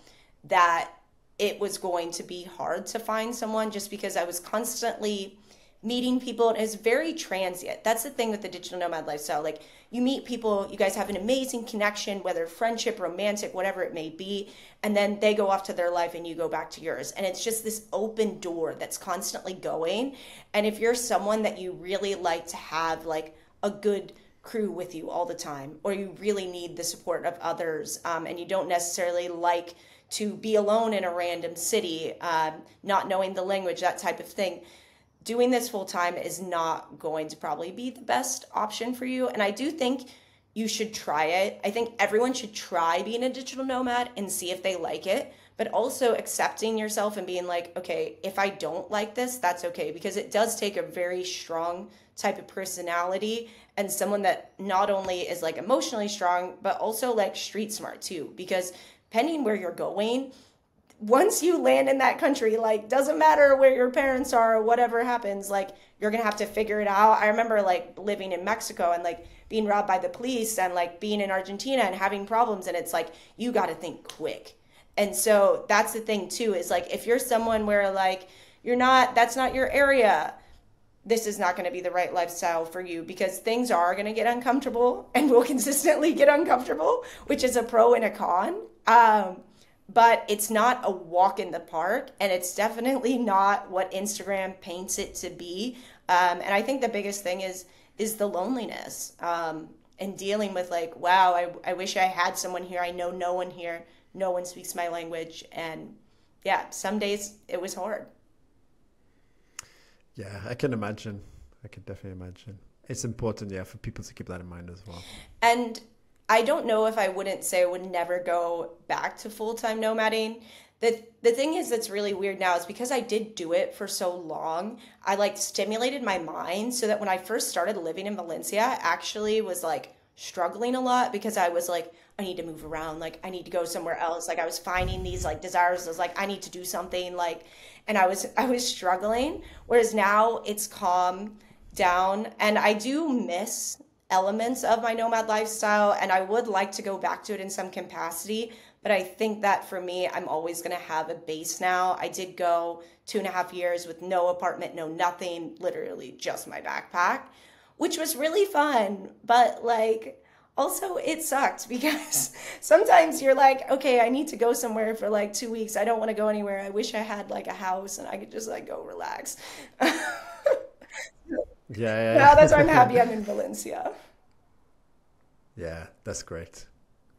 that it was going to be hard to find someone just because I was constantly meeting people and it's very transient. That's the thing with the digital nomad lifestyle. Like you meet people, you guys have an amazing connection, whether friendship, romantic, whatever it may be, and then they go off to their life and you go back to yours. And it's just this open door that's constantly going. And if you're someone that you really like to have like a good crew with you all the time, or you really need the support of others, um, and you don't necessarily like to be alone in a random city, um, not knowing the language, that type of thing doing this full time is not going to probably be the best option for you. And I do think you should try it. I think everyone should try being a digital nomad and see if they like it, but also accepting yourself and being like, okay, if I don't like this, that's okay because it does take a very strong type of personality and someone that not only is like emotionally strong, but also like street smart too because depending where you're going, once you land in that country, like doesn't matter where your parents are or whatever happens, like you're gonna have to figure it out. I remember like living in Mexico and like being robbed by the police and like being in Argentina and having problems and it's like you got to think quick. And so that's the thing too is like if you're someone where like you're not that's not your area, this is not to be the right lifestyle for you because things are to get uncomfortable and will consistently get uncomfortable, which is a pro and a con. Um, but it's not a walk in the park and it's definitely not what Instagram paints it to be. Um, and I think the biggest thing is is the loneliness um, and dealing with like, wow, I, I wish I had someone here. I know no one here. No one speaks my language. And yeah, some days it was hard. Yeah, I can imagine. I can definitely imagine. It's important, yeah, for people to keep that in mind as well. And I don't know if I wouldn't say I would never go back to full time nomading the the thing is that's really weird now is because I did do it for so long, I like stimulated my mind so that when I first started living in Valencia, I actually was like struggling a lot because I was like, I need to move around, like I need to go somewhere else. Like I was finding these like desires. I was like, I need to do something, like and I was I was struggling. Whereas now it's calm down and I do miss elements of my nomad lifestyle and I would like to go back to it in some capacity but I think that for me, I'm always going to have a base now. I did go two and a half years with no apartment, no nothing, literally just my backpack, which was really fun. But like, also it sucked because sometimes you're like okay i need to go somewhere for like two weeks i don't want to go anywhere i wish i had like a house and i could just like go relax yeah, yeah, now that's why i'm happy i'm in valencia yeah that's great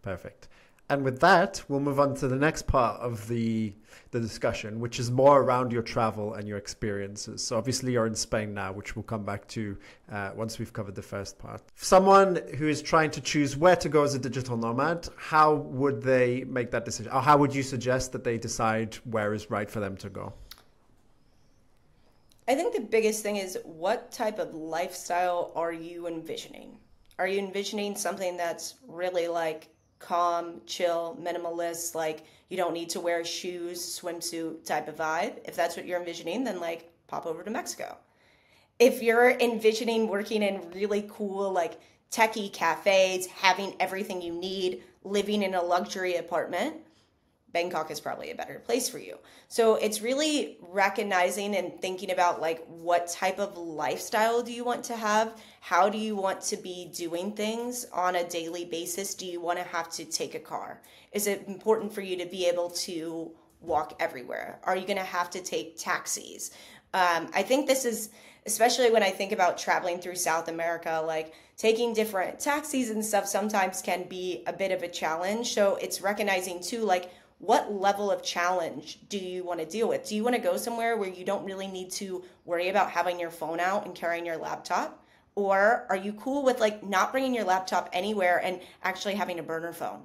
perfect and with that, we'll move on to the next part of the the discussion, which is more around your travel and your experiences. So obviously you're in Spain now, which we'll come back to uh, once we've covered the first part. Someone who is trying to choose where to go as a digital nomad, how would they make that decision? Or how would you suggest that they decide where is right for them to go? I think the biggest thing is what type of lifestyle are you envisioning? Are you envisioning something that's really like calm, chill, minimalist, like you don't need to wear shoes, swimsuit type of vibe. If that's what you're envisioning, then like pop over to Mexico. If you're envisioning working in really cool, like techie cafes, having everything you need, living in a luxury apartment, Bangkok is probably a better place for you. So it's really recognizing and thinking about like what type of lifestyle do you want to have? How do you want to be doing things on a daily basis? Do you want to have to take a car? Is it important for you to be able to walk everywhere? Are you going to have to take taxis? Um, I think this is especially when I think about traveling through South America, like taking different taxis and stuff sometimes can be a bit of a challenge. So it's recognizing too, like what level of challenge do you want to deal with? Do you want to go somewhere where you don't really need to worry about having your phone out and carrying your laptop? Or are you cool with like not bringing your laptop anywhere and actually having a burner phone?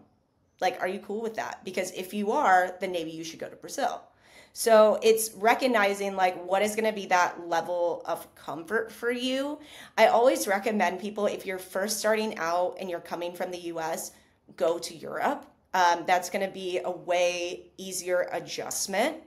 Like, are you cool with that? Because if you are, then maybe you should go to Brazil. So it's recognizing like what is going to be that level of comfort for you. I always recommend people if you're first starting out and you're coming from the US, go to Europe um, that's going to be a way easier adjustment.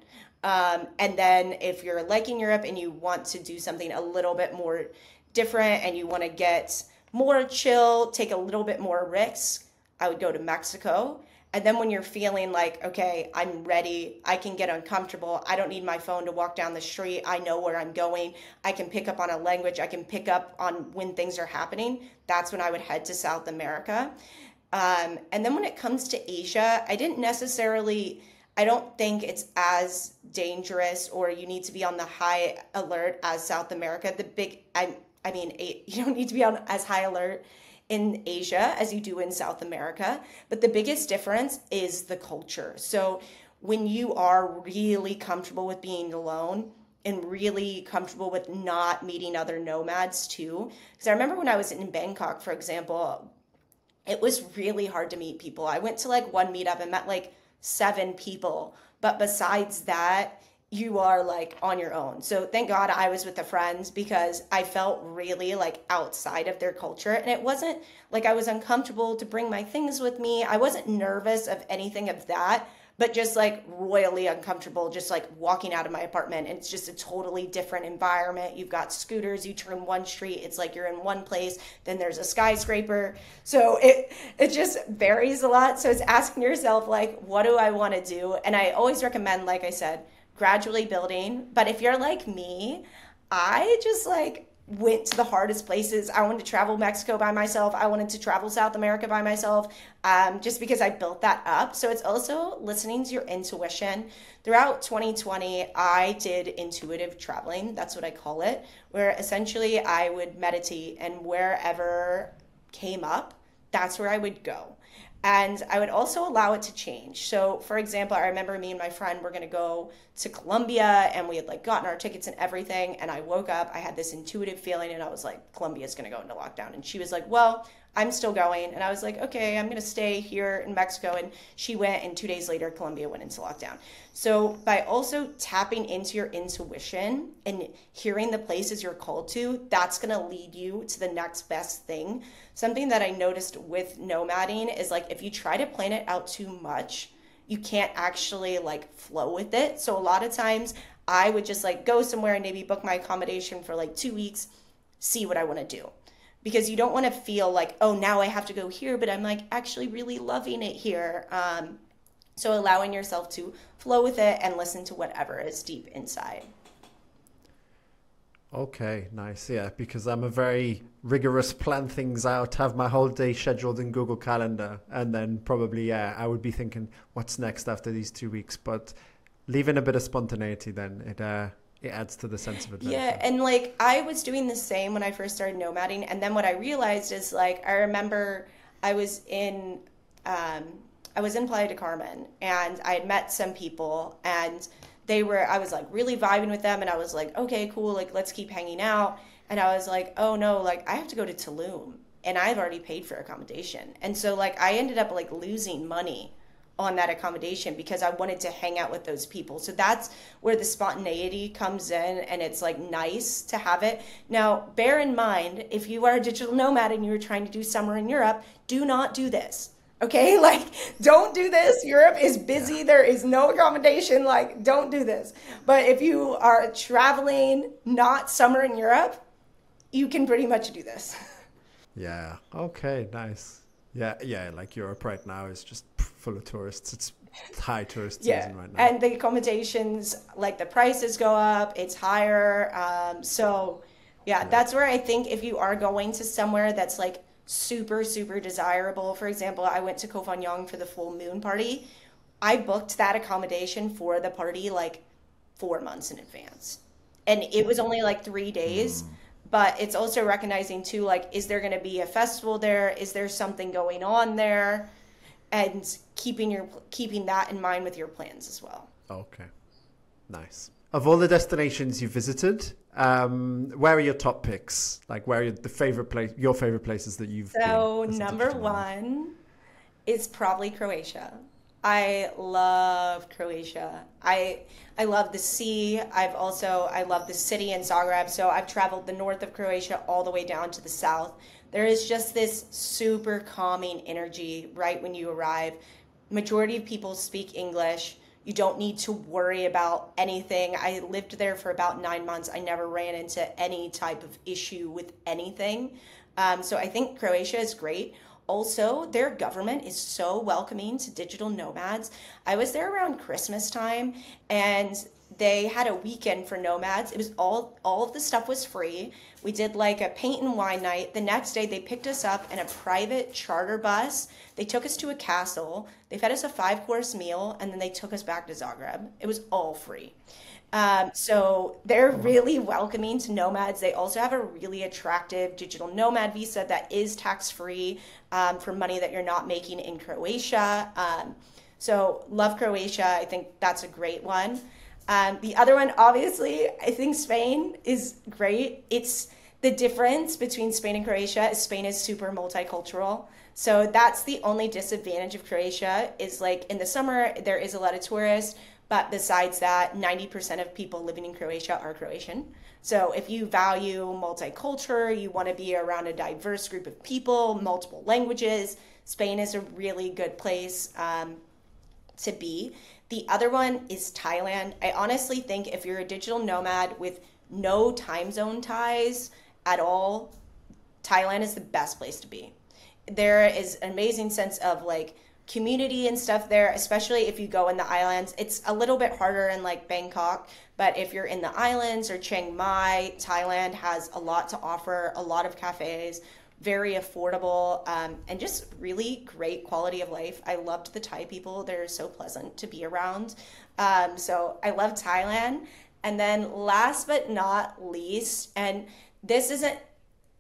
Um, and then if you're liking Europe and you want to do something a little bit more different and you want to get more chill, take a little bit more risk, I would go to Mexico. And then when you're feeling like, okay, I'm ready, I can get uncomfortable, I don't need my phone to walk down the street, I know where I'm going, I can pick up on a language, I can pick up on when things are happening, that's when I would head to South America. Um, and then when it comes to Asia, I didn't necessarily, I don't think it's as dangerous or you need to be on the high alert as South America. The big, I, I mean, you don't need to be on as high alert in Asia as you do in South America. But the biggest difference is the culture. So when you are really comfortable with being alone, and really comfortable with not meeting other nomads too. Because I remember when I was in Bangkok, for example, it was really hard to meet people. I went to like one meetup and met like seven people. But besides that, you are like on your own. So thank God I was with the friends because I felt really like outside of their culture. And it wasn't like I was uncomfortable to bring my things with me. I wasn't nervous of anything of that, but just like royally uncomfortable, just like walking out of my apartment. And it's just a totally different environment. You've got scooters, you turn one street, it's like you're in one place, then there's a skyscraper. So it it just varies a lot. So it's asking yourself like, what do I want to do? And I always recommend, like I said, gradually building. But if you're like me, I just like went to the hardest places. I wanted to travel Mexico by myself. I wanted to travel South America by myself, um, just because I built that up. So it's also listening to your intuition. Throughout 2020, I did intuitive traveling. That's what I call it, where essentially I would meditate and wherever came up, that's where I would go and I would also allow it to change. So, for example, I remember me and my friend were going to go to Colombia and we had like gotten our tickets and everything. And I woke up, I had this intuitive feeling, and I was like, Colombia's going to go into lockdown. And she was like, Well, I'm still going. And I was like, okay, I'm going to stay here in Mexico. And she went, and two days later, Colombia went into lockdown. So, by also tapping into your intuition and hearing the places you're called to, that's going to lead you to the next best thing. Something that I noticed with nomading is like if you try to plan it out too much, you can't actually like flow with it. So, a lot of times, I would just like go somewhere and maybe book my accommodation for like two weeks, see what I want to do because you don't want to feel like, oh, now I have to go here, but I'm like actually really loving it here. Um, so allowing yourself to flow with it and listen to whatever is deep inside. Okay, nice. Yeah, because I'm a very rigorous plan things out, have my whole day scheduled in Google Calendar, and then probably yeah, I would be thinking what's next after these two weeks. But leaving a bit of spontaneity, then it uh, it adds to the sense of adventure. Yeah, and like I was doing the same when I first started nomading, and then what I realized is like I remember I was in um, I was in Playa del Carmen, and I had met some people, and they were I was like really vibing with them, and I was like, okay, cool, like let's keep hanging out, and I was like, oh no, like I have to go to Tulum, and I've already paid for accommodation, and so like I ended up like losing money on that accommodation because I wanted to hang out with those people. So that's where the spontaneity comes in and it's like nice to have it. Now, bear in mind, if you are a digital nomad and you're trying to do summer in Europe, do not do this. Okay, like don't do this. Europe is busy. There is no accommodation. Like, don't do this. But if you are traveling not summer in Europe, you can pretty much do this. Yeah. Okay, nice. Yeah, yeah, like Europe right now is just full of tourists. It's high tourist yeah. season right now. And the accommodations, like the prices go up, it's higher. Um, so, yeah, yeah, that's where I think if you are going to somewhere that's like super, super desirable, for example, I went to Koh Phangan for the full moon party. I booked that accommodation for the party like four months in advance. And it was only like three days. Mm but it's also recognizing too like is there going to be a festival there is there something going on there and keeping your keeping that in mind with your plans as well okay nice of all the destinations you visited um, where are your top picks like where are the favorite place your favorite places that you've so number one is probably croatia I love Croatia. I I love the sea. I've also I love the city in Zagreb. So I've traveled the north of Croatia all the way down to the south. There is just this super calming energy right when you arrive. Majority of people speak English. You don't need to worry about anything. I lived there for about nine months. I never ran into any type of issue with anything. Um, so I think Croatia is great also their government is so welcoming to digital nomads i was there around christmas time and they had a weekend for nomads it was all all of the stuff was free we did like a paint and wine night the next day they picked us up in a private charter bus they took us to a castle they fed us a five course meal and then they took us back to zagreb it was all free um, so they're really welcoming to nomads. They also have a really attractive digital nomad visa that is tax free um, for money that you're not making in Croatia. Um, so love Croatia. I think that's a great one. Um, the other one, obviously, I think Spain is great. It's the difference between Spain and Croatia is Spain is super multicultural. So that's the only disadvantage of Croatia is like in the summer there is a lot of tourists, but besides that, 90% of people living in Croatia are Croatian. So if you value multicultural, you want to be around a diverse group of people, multiple languages, Spain is a really good place um, to be. The other one is Thailand. I honestly think if you're a digital nomad with no time zone ties at all, Thailand is the best place to be. There is an amazing sense of like community and stuff there, especially if you go in the islands. It's a little bit harder in like Bangkok, but if you're in the islands or Chiang Mai, Thailand has a lot to offer, a lot of cafes, very affordable, um, and just really great quality of life. I loved the Thai people, they're so pleasant to be around. Um, so I love Thailand. And then last but not least, and this isn't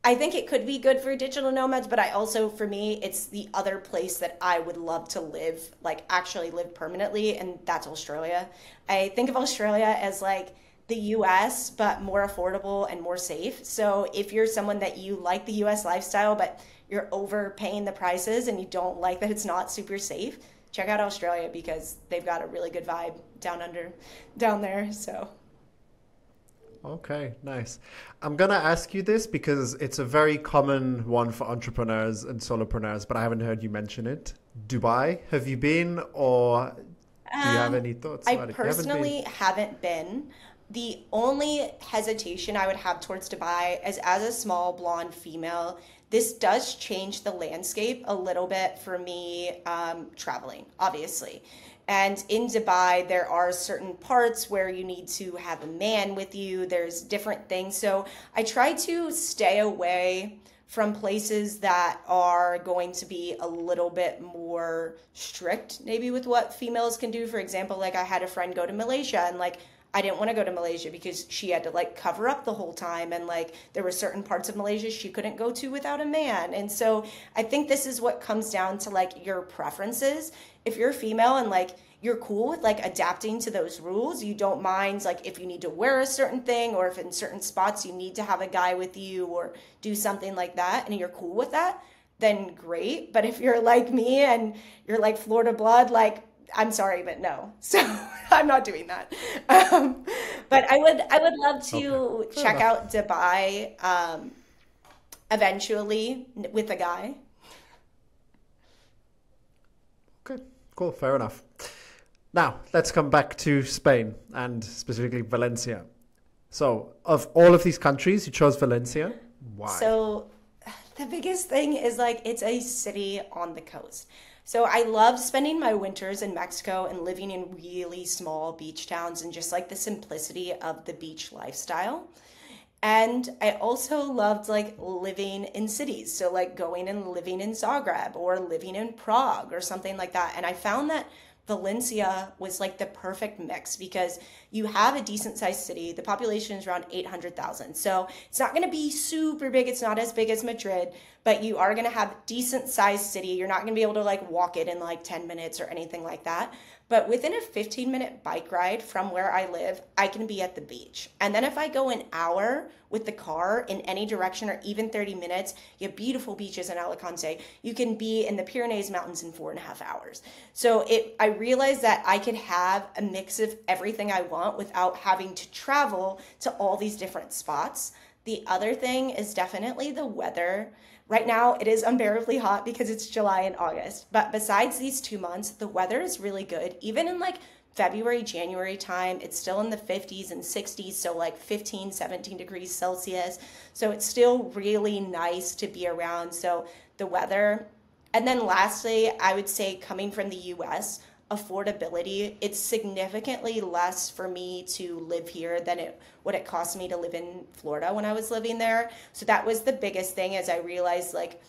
I think it could be good for digital nomads, but I also, for me, it's the other place that I would love to live, like actually live permanently, and that's Australia. I think of Australia as like the US, but more affordable and more safe. So if you're someone that you like the US lifestyle, but you're overpaying the prices and you don't like that it's not super safe, check out Australia because they've got a really good vibe down under, down there. So. Okay, nice. I'm going to ask you this because it's a very common one for entrepreneurs and solopreneurs, but I haven't heard you mention it. Dubai, have you been or do you have um, any thoughts I personally haven't been. haven't been. The only hesitation I would have towards Dubai is as a small blonde female, this does change the landscape a little bit for me um, traveling, obviously. And in Dubai, there are certain parts where you need to have a man with you. There's different things. So I try to stay away from places that are going to be a little bit more strict, maybe with what females can do. For example, like I had a friend go to Malaysia and like I didn't want to go to Malaysia because she had to like cover up the whole time and like there were certain parts of Malaysia she couldn't go to without a man. And so I think this is what comes down to like your preferences. If you're female and like you're cool with like adapting to those rules, you don't mind like if you need to wear a certain thing or if in certain spots you need to have a guy with you or do something like that and you're cool with that, then great. But if you're like me and you're like Florida blood, like I'm sorry, but no. So I'm not doing that. Um, but I would I would love to okay. check out Dubai um, eventually with a guy. Okay, cool, fair enough. Now let's come back to Spain and specifically Valencia. So, of all of these countries, you chose Valencia. Why? So, the biggest thing is like it's a city on the coast. So I love spending my winters in Mexico and living in really small beach towns and just like the simplicity of the beach lifestyle. And I also loved like living in cities. So like going and living in Zagreb or living in Prague or something like that. And I found that Valencia was like the perfect mix because you have a decent sized city. The population is around 800,000. So it's not going to be super big. It's not as big as Madrid, but you are going to have decent sized city. You're not going to be able to like walk it in like 10 minutes or anything like that. But within a 15 minute bike ride from where I live, I can be at the beach. And then if I go an hour with the car in any direction or even 30 minutes, you have beautiful beaches in Alicante. You can be in the Pyrenees Mountains in four and a half hours. So it I realized that I could have a mix of everything I want without having to travel to all these different spots. The other thing is definitely the weather. Right now, it is unbearably hot because it's July and August. But besides these two months, the weather is really good. Even in like February, January time, it's still in the 50s and 60s, so like 15, 17 degrees Celsius. So it's still really nice to be around. So the weather. And then lastly, I would say coming from the US, affordability it's significantly less for me to live here than it what it cost me to live in Florida when I was living there. So that was the biggest thing as I realized like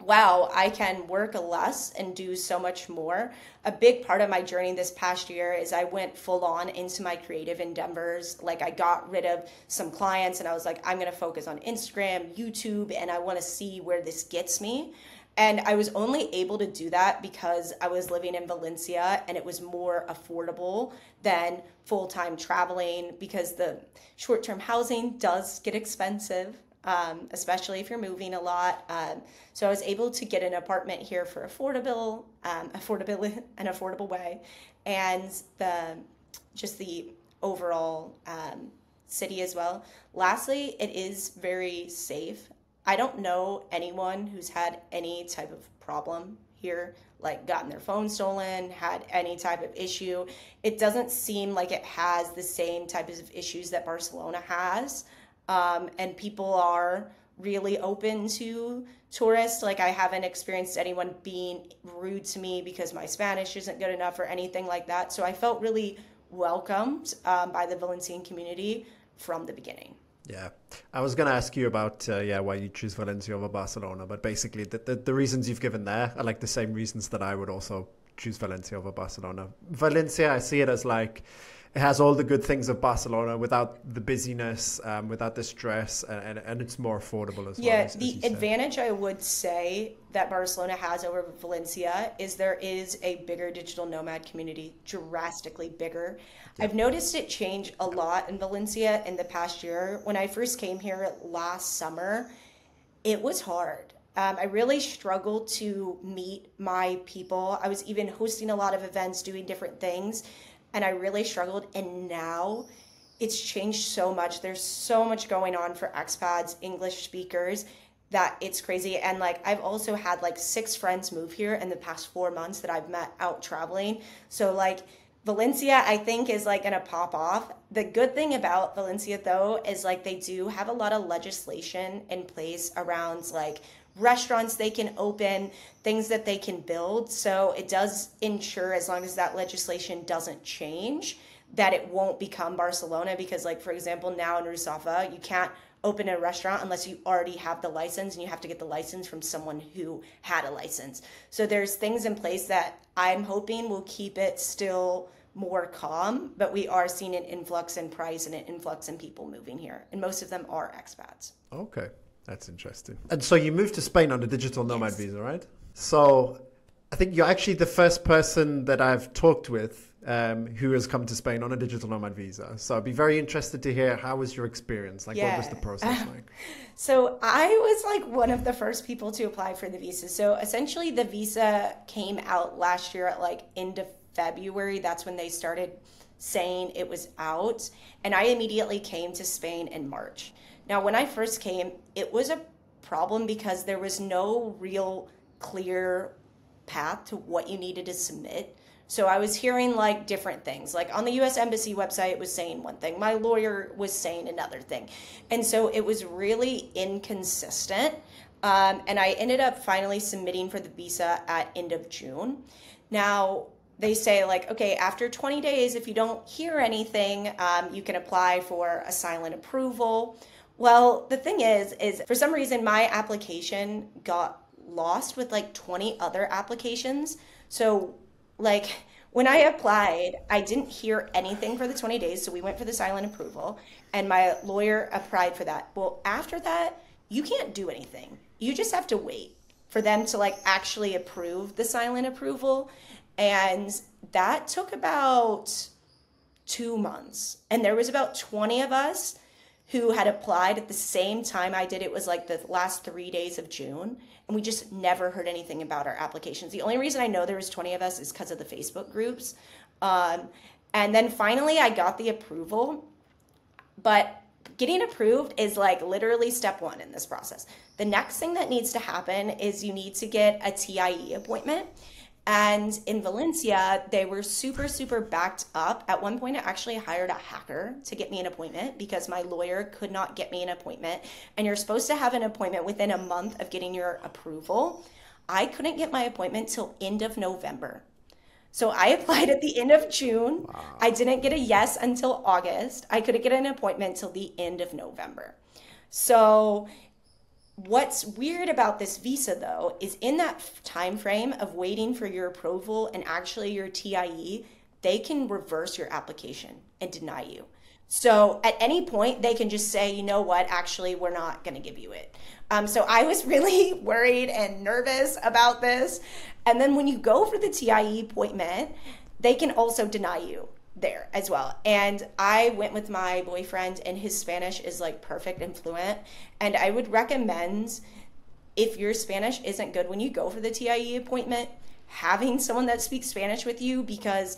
wow I can work less and do so much more. A big part of my journey this past year is I went full on into my creative endeavors. Like I got rid of some clients and I was like I'm going to focus on Instagram YouTube and I want to see where this gets me and I was only able to do that because I was living in Valencia and it was more affordable than full time traveling because the short term housing does get expensive. um, especially if you're moving a lot. Um, so I was able to get an apartment here for affordable, um, affordability, an affordable way, and the just the overall um, city as well. Lastly, it is very safe. I don't know anyone who's had any type of problem here, like gotten their phone stolen, had any type of issue. It doesn't seem like it has the same type of issues that Barcelona has. Um, and people are really open to tourists. Like, I haven't experienced anyone being rude to me because my Spanish isn't good enough or anything like that. So I felt really welcomed um, by the Valencian community from the beginning. Yeah, I was going to ask you about uh, yeah why you choose Valencia over Barcelona, but basically the, the, the reasons you've given there are like the same reasons that I would also choose Valencia over Barcelona. Valencia, I see it as like it has all the good things of Barcelona without the busyness, um, without the stress, and, and, and, it's more affordable as yeah, well. Yeah, the advantage I would say that Barcelona has over Valencia is there is a bigger digital nomad community, drastically bigger. Yeah. I've noticed it change a lot in Valencia in the past year. When I first came here last summer, it was hard. Um, I really struggled to meet my people. I was even hosting a lot of events, doing different things and I really struggled. And now it's changed so much. There's so much going on for expats, English speakers that it's crazy. And like I've also had like six friends move here in the past four months that I've met out traveling. So like Valencia, I think, is like gonna pop off. The good thing about Valencia though is like they do have a lot of legislation in place around like restaurants they can open, things that they can build. So it does ensure, as long as that legislation doesn't change, that it won't become Barcelona. Because, like, for example, now in Russafa, you can't open a restaurant unless you already have the license and you have to get the license from someone who had a license. So there's things in place that I'm hoping will keep it still more calm, but we are seeing an influx in price and an influx in people moving here. And most of them are expats. Okay. That's interesting. And so you moved to Spain on a digital nomad yes. visa, right? So I think you're actually the first person that I've talked with um, who has come to Spain on a digital nomad visa. So I'd be very interested to hear how was your experience? Like, yeah. what was the process like? so I was like one of the first people to apply for the visa. So essentially, the visa came out last year at like end of February. That's when they started saying it was out. And I immediately came to Spain in March. Now, when I first came, it was a problem because there was no real clear path to what you needed to submit. So I was hearing like different things. Like on the US Embassy website, it was saying one thing, my lawyer was saying another thing. And so it was really inconsistent. Um, and I ended up finally submitting for the visa at end of June. Now, they say like okay after 20 days if you don't hear anything um, you can apply for a silent approval well, the thing is, is for some reason my application got lost with like 20 other applications. So, like, when I applied, I didn't hear anything for the 20 days. So we went for the silent approval, and my lawyer applied for that. Well, after that, you can't do anything. You just have to wait for them to like actually approve the silent approval. And that took about two months. And there was about 20 of us who had applied at the same time I did. It was like the last three days of June, and we just never heard anything about our applications. The only reason I know there was 20 of us is because of the Facebook groups. Um, and then finally, I got the approval, but getting approved is like literally step one in this process. The next thing that needs to happen is you need to get a TIE appointment. And in Valencia, they were super, super backed up. At one point, I actually hired a hacker to get me an appointment because my lawyer could not get me an appointment. And you're supposed to have an appointment within a month of getting your approval. I couldn't get my appointment till end of November. So I applied at the end of June. Wow. I didn't get a yes until August. I couldn't get an appointment till the end of November. So what's weird about this visa though is in that time frame of waiting for your approval and actually your TIE, they can reverse your application and deny you. So at any point, they can just say, you know what, actually, we're not going to give you it. Um, so I was really worried and nervous about this. And then when you go for the TIE appointment, they can also deny you. There as well. And I went with my boyfriend, and his Spanish is like perfect and fluent. And I would recommend if your Spanish isn't good when you go for the TIE appointment, having someone that speaks Spanish with you because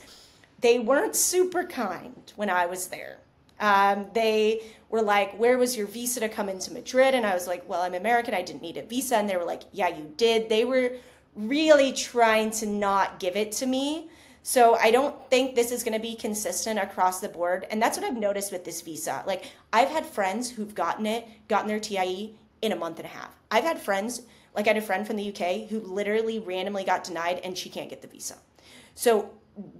they weren't super kind when I was there. Um, they were like, Where was your visa to come into Madrid? And I was like, Well, I'm American. I didn't need a visa. And they were like, Yeah, you did. They were really trying to not give it to me. So I don't think this is going to be consistent across the board. And that's what I've noticed with this visa. Like, I've had friends who've gotten it, gotten their TIE in a month and a half. I've had friends, like I had a friend from the UK who literally randomly got denied and she can't get the visa. So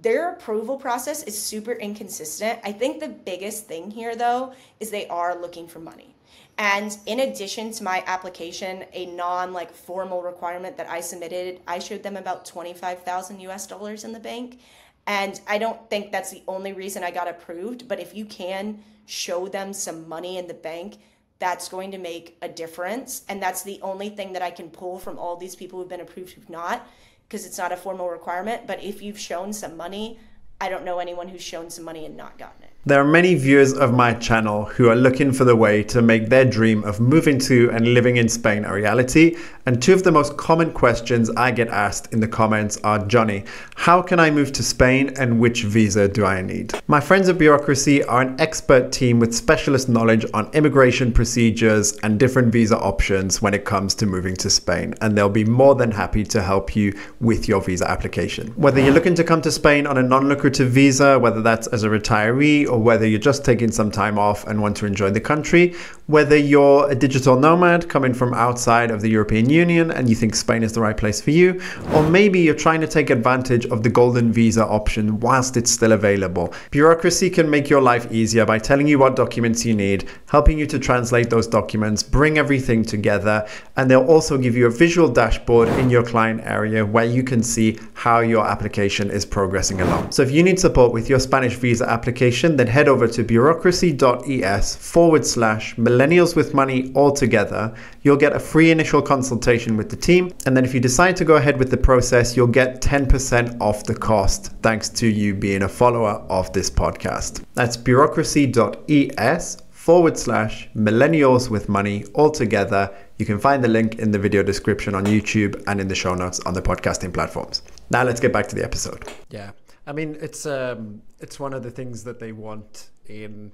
their approval process is super inconsistent. I think the biggest thing here, though, is they are looking for money. And in addition to my application, a non like formal requirement that I submitted, I showed them about 25,000 US dollars in the bank. And I don't think that's the only reason I got approved, but if you can show them some money in the bank, that's going to make a difference. And that's the only thing that I can pull from all these people who've been approved who've not because it's not a formal requirement. But if you've shown some money, I don't know anyone who's shown some money and not gotten it. There are many viewers of my channel who are looking for the way to make their dream of moving to and living in Spain a reality. And two of the most common questions I get asked in the comments are Johnny, how can I move to Spain and which visa do I need? My friends at Bureaucracy are an expert team with specialist knowledge on immigration procedures and different visa options when it comes to moving to Spain. And they'll be more than happy to help you with your visa application. Whether you're looking to come to Spain on a non lucrative visa, whether that's as a retiree or whether you're just taking some time off and want to enjoy the country, whether you're a digital nomad coming from outside of the European Union and you think Spain is the right place for you, or maybe you're trying to take advantage of the golden visa option whilst it's still available. Bureaucracy can make your life easier by telling you what documents you need, helping you to translate those documents, bring everything together, and they'll also give you a visual dashboard in your client area where you can see how your application is progressing along. So if you need support with your Spanish visa application, then head over to bureaucracy.es forward slash millennials with money all together. You'll get a free initial consultation with the team. And then if you decide to go ahead with the process, you'll get 10% off the cost thanks to you being a follower of this podcast. That's bureaucracy.es forward slash millennials with money all together. You can find the link in the video description on YouTube and in the show notes on the podcasting platforms. Now let's get back to the episode. Yeah. I mean, it's um, it's one of the things that they want in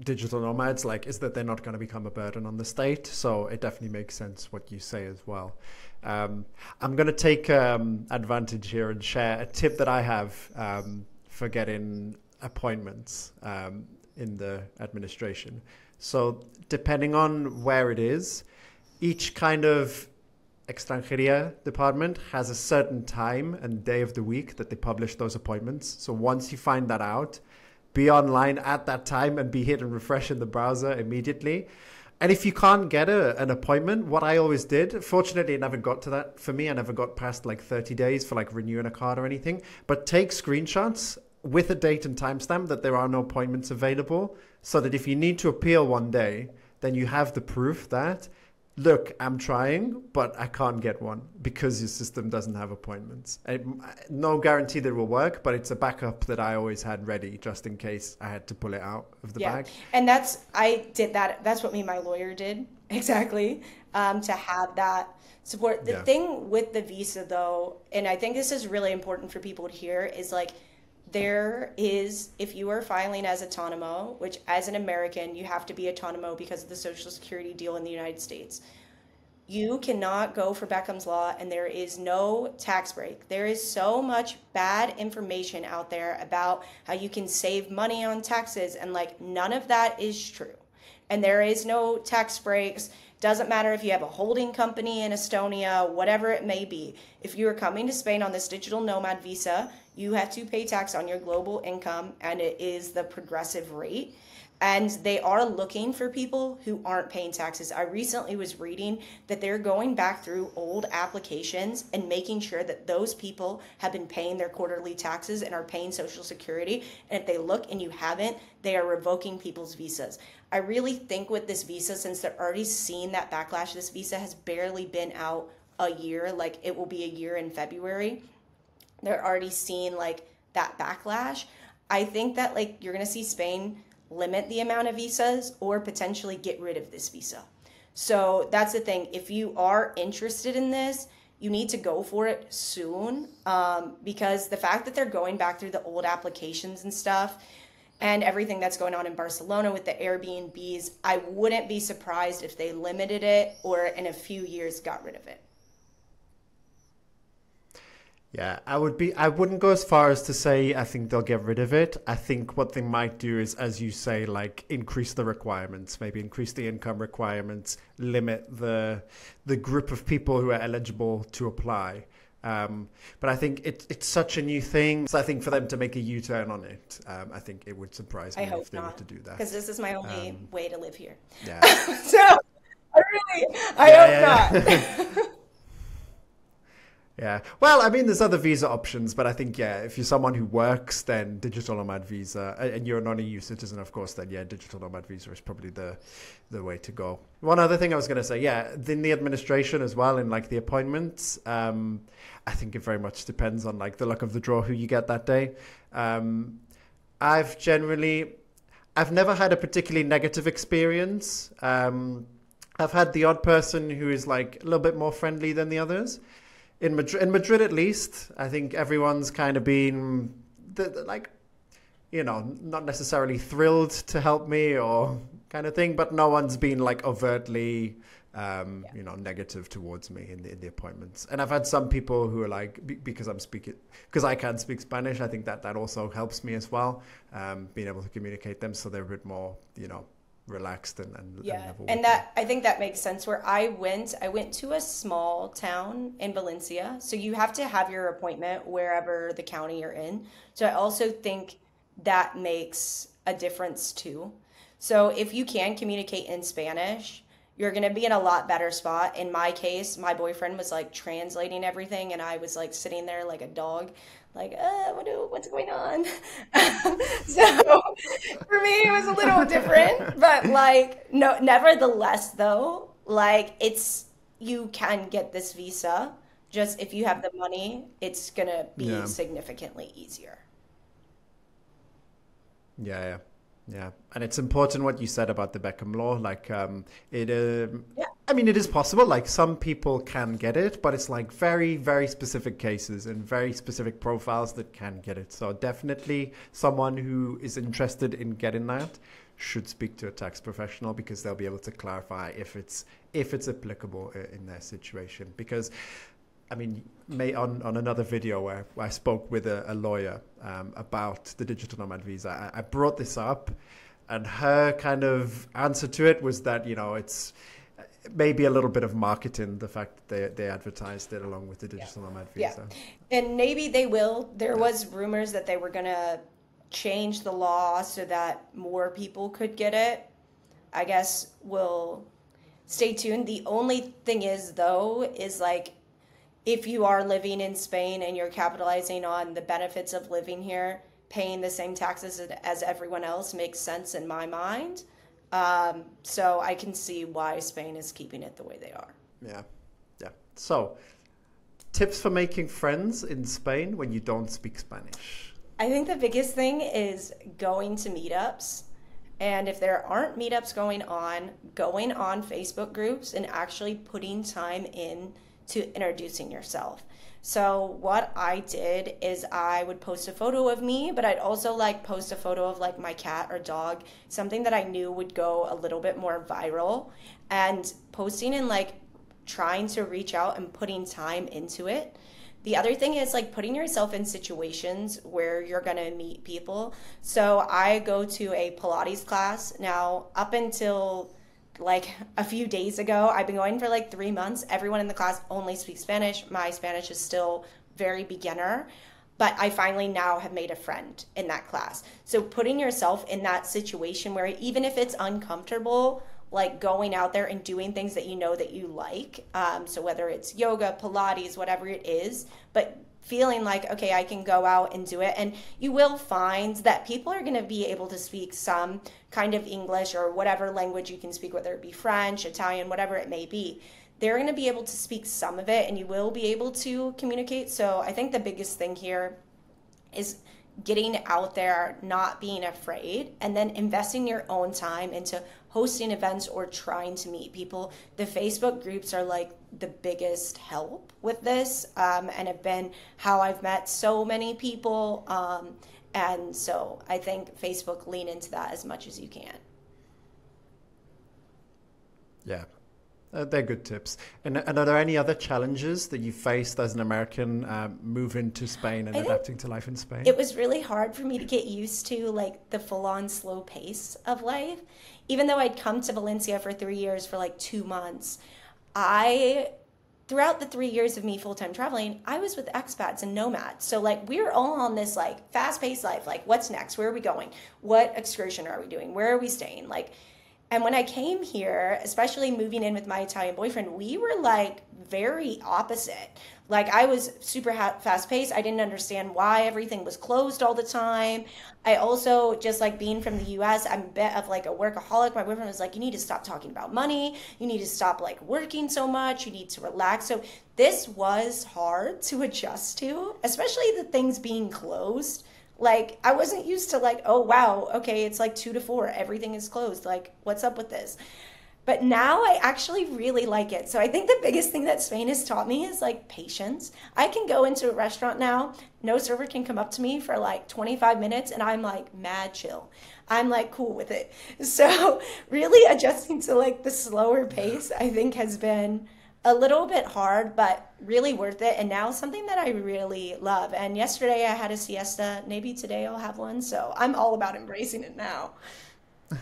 digital nomads, like, is that they're not going to become a burden on the state. So it definitely makes sense what you say as well. Um, I'm going to take um, advantage here and share a tip that I have um, for getting appointments um, in the administration. So depending on where it is, each kind of extranjeria department has a certain time and day of the week that they publish those appointments. So once you find that out, be online at that time and be hit and refresh in the browser immediately. And if you can't get a, an appointment, what I always did, fortunately, it never got to that for me. I never got past like 30 days for like renewing a card or anything. But take screenshots with a date and timestamp that there are no appointments available so that if you need to appeal one day, then you have the proof that look, I'm trying, but I can't get one because your system doesn't have appointments. no guarantee that it will work, but it's a backup that I always had ready just in case I had to pull it out of the yeah. bag. And that's, I did that. That's what me and my lawyer did exactly um, to have that support. The yeah. thing with the visa, though, and I think this is really important for people to hear, is like, there is, if you are filing as autonomo, which as an American, you have to be autonomo because of the Social Security deal in the United States. You cannot go for Beckham's Law and there is no tax break. There is so much bad information out there about how you can save money on taxes, and like none of that is true. And there is no tax breaks. Doesn't matter if you have a holding company in Estonia, whatever it may be. If you are coming to Spain on this digital nomad visa, you have to pay tax on your global income, and it is the progressive rate. And they are looking for people who aren't paying taxes. I recently was reading that they're going back through old applications and making sure that those people have been paying their quarterly taxes and are paying Social Security. And if they look and you haven't, they are revoking people's visas. I really think with this visa, since they're already seeing that backlash, this visa has barely been out a year, like it will be a year in February they're already seeing like that backlash. I think that like you're going to see Spain limit the amount of visas or potentially get rid of this visa. So that's the thing. If you are interested in this, you need to go for it soon um, because the fact that they're going back through the old applications and stuff and everything that's going on in Barcelona with the Airbnbs, I wouldn't be surprised if they limited it or in a few years got rid of it. Yeah, I would be. I wouldn't go as far as to say I think they'll get rid of it. I think what they might do is, as you say, like increase the requirements, maybe increase the income requirements, limit the the group of people who are eligible to apply. Um, but I think it, it's such a new thing. So I think for them to make a U turn on it, um, I think it would surprise me I if they not, were to do that. Because this is my only um, way to live here. Yeah. so I really, I yeah, hope yeah. not. Yeah. Well, I mean, there's other visa options, but I think, yeah, if you're someone who works, then digital nomad visa, and you're a non-EU citizen, of course, then yeah, digital nomad visa is probably the the way to go. One other thing I was going to say, yeah, in the administration as well, in like the appointments, um, I think it very much depends on like the luck of the draw who you get that day. Um, I've generally, I've never had a particularly negative experience. Um, I've had the odd person who is like a little bit more friendly than the others in Madrid, in Madrid at least, I think everyone's kind of been the, the, like, you know, not necessarily thrilled to help me or kind of thing, but no one's been like overtly, um, yeah. you know, negative towards me in the, in the appointments. And I've had some people who are like, because I'm speaking, because I can speak Spanish, I think that that also helps me as well, um, being able to communicate them so they're a bit more, you know, relaxed and, and yeah and, and that i think that makes sense where i went i went to a small town in valencia so you have to have your appointment wherever the county you're in. So i also think that makes a difference too. So if you can communicate in spanish you're going to be in a lot better spot. In my case my boyfriend was like translating everything and i was like sitting there like a dog like, uh, what do, what's going on? so for me, it was a little different, but like, no, nevertheless, though, like, it's you can get this visa. Just if you have the money, it's gonna be yeah. significantly easier. Yeah, yeah. Yeah, and it's important what you said about the Beckham law. Like, um, it. Uh, yeah. I mean, it is possible. Like, some people can get it, but it's like very, very specific cases and very specific profiles that can get it. So definitely, someone who is interested in getting that should speak to a tax professional because they'll be able to clarify if it's if it's applicable uh, in their situation. Because I mean, may, on, on another video where, where I spoke with a, a lawyer um, about the digital nomad visa, I, I, brought this up, and her kind of answer to it was that you know it's maybe a little bit of marketing, the fact that they, they advertised it along with the digital yeah. nomad visa. Yeah, and maybe they will. There was rumors that they were going to change the law so that more people could get it. I guess we'll stay tuned. The only thing is, though, is like if you are living in Spain and you're capitalizing on the benefits of living here, paying the same taxes as everyone else makes sense in my mind. Um, so I can see why Spain is keeping it the way they are. Yeah. Yeah. So, tips for making friends in Spain when you don't speak Spanish? I think the biggest thing is going to meetups. And if there aren't meetups going on, going on Facebook groups and actually putting time in to introducing yourself. So what I did is I would post a photo of me, but I'd also like post a photo of like my cat or dog, something that I knew would go a little bit more viral and posting and like trying to reach out and putting time into it. The other thing is like putting yourself in situations where you're going to meet people. So I go to a Pilates class now up until like a few days ago. I've been going for like three months. Everyone in the class only speaks Spanish. My Spanish is still very beginner, but I finally now have made a friend in that class. So putting yourself in that situation where even if it's uncomfortable, like going out there and doing things that you know that you like. Um, so whether it's yoga, Pilates, whatever it is, but feeling like okay i can go out and do it. And you will find that people are going to be able to speak some kind of english or whatever language you can speak whether it be french italian whatever it may be. They're going to be able to speak some of it and you will be able to communicate. So i think the biggest thing here is getting out there, not being afraid, and then investing your own time into hosting events or trying to meet people. The Facebook groups are like the biggest help with this um, and have been how I've met so many people. Um, and so I think Facebook lean into that as much as you can. Yeah, uh, they're good tips. And, and, are there any other challenges that you faced as an American uh, moving to Spain and adapting to life in Spain? It was really hard for me to get used to like the full on slow pace of life. Even though I'd come to Valencia for three years for like two months, I throughout the three years of me full-time traveling i was with expats and nomads so like we are all on this like fast-paced life like what's next where are we going what excursion are we doing where are we staying like and when i came here especially moving in with my italian boyfriend we were like very opposite like I was super ha- fast paced. I didn't understand why everything was closed all the time. I also just like being from the US, I'm a bit of like a workaholic. My boyfriend was like, you need to stop talking about money. You need to stop like working so much. You need to relax. So this was hard to adjust to, especially the things being closed. Like I wasn't used to like, oh wow, okay, it's like two to four, everything is closed. Like, what's up with this? But now I actually really like it. So I think the biggest thing that Spain has taught me is like patience. I can go into a restaurant now, no server can come up to me for like 25 minutes and I'm like mad chill. I'm like cool with it. So really adjusting to like the slower pace I think has been a little bit hard, but really worth it. And now something that I really love. And yesterday I had a siesta. Maybe today I'll have one. So I'm all about embracing it now.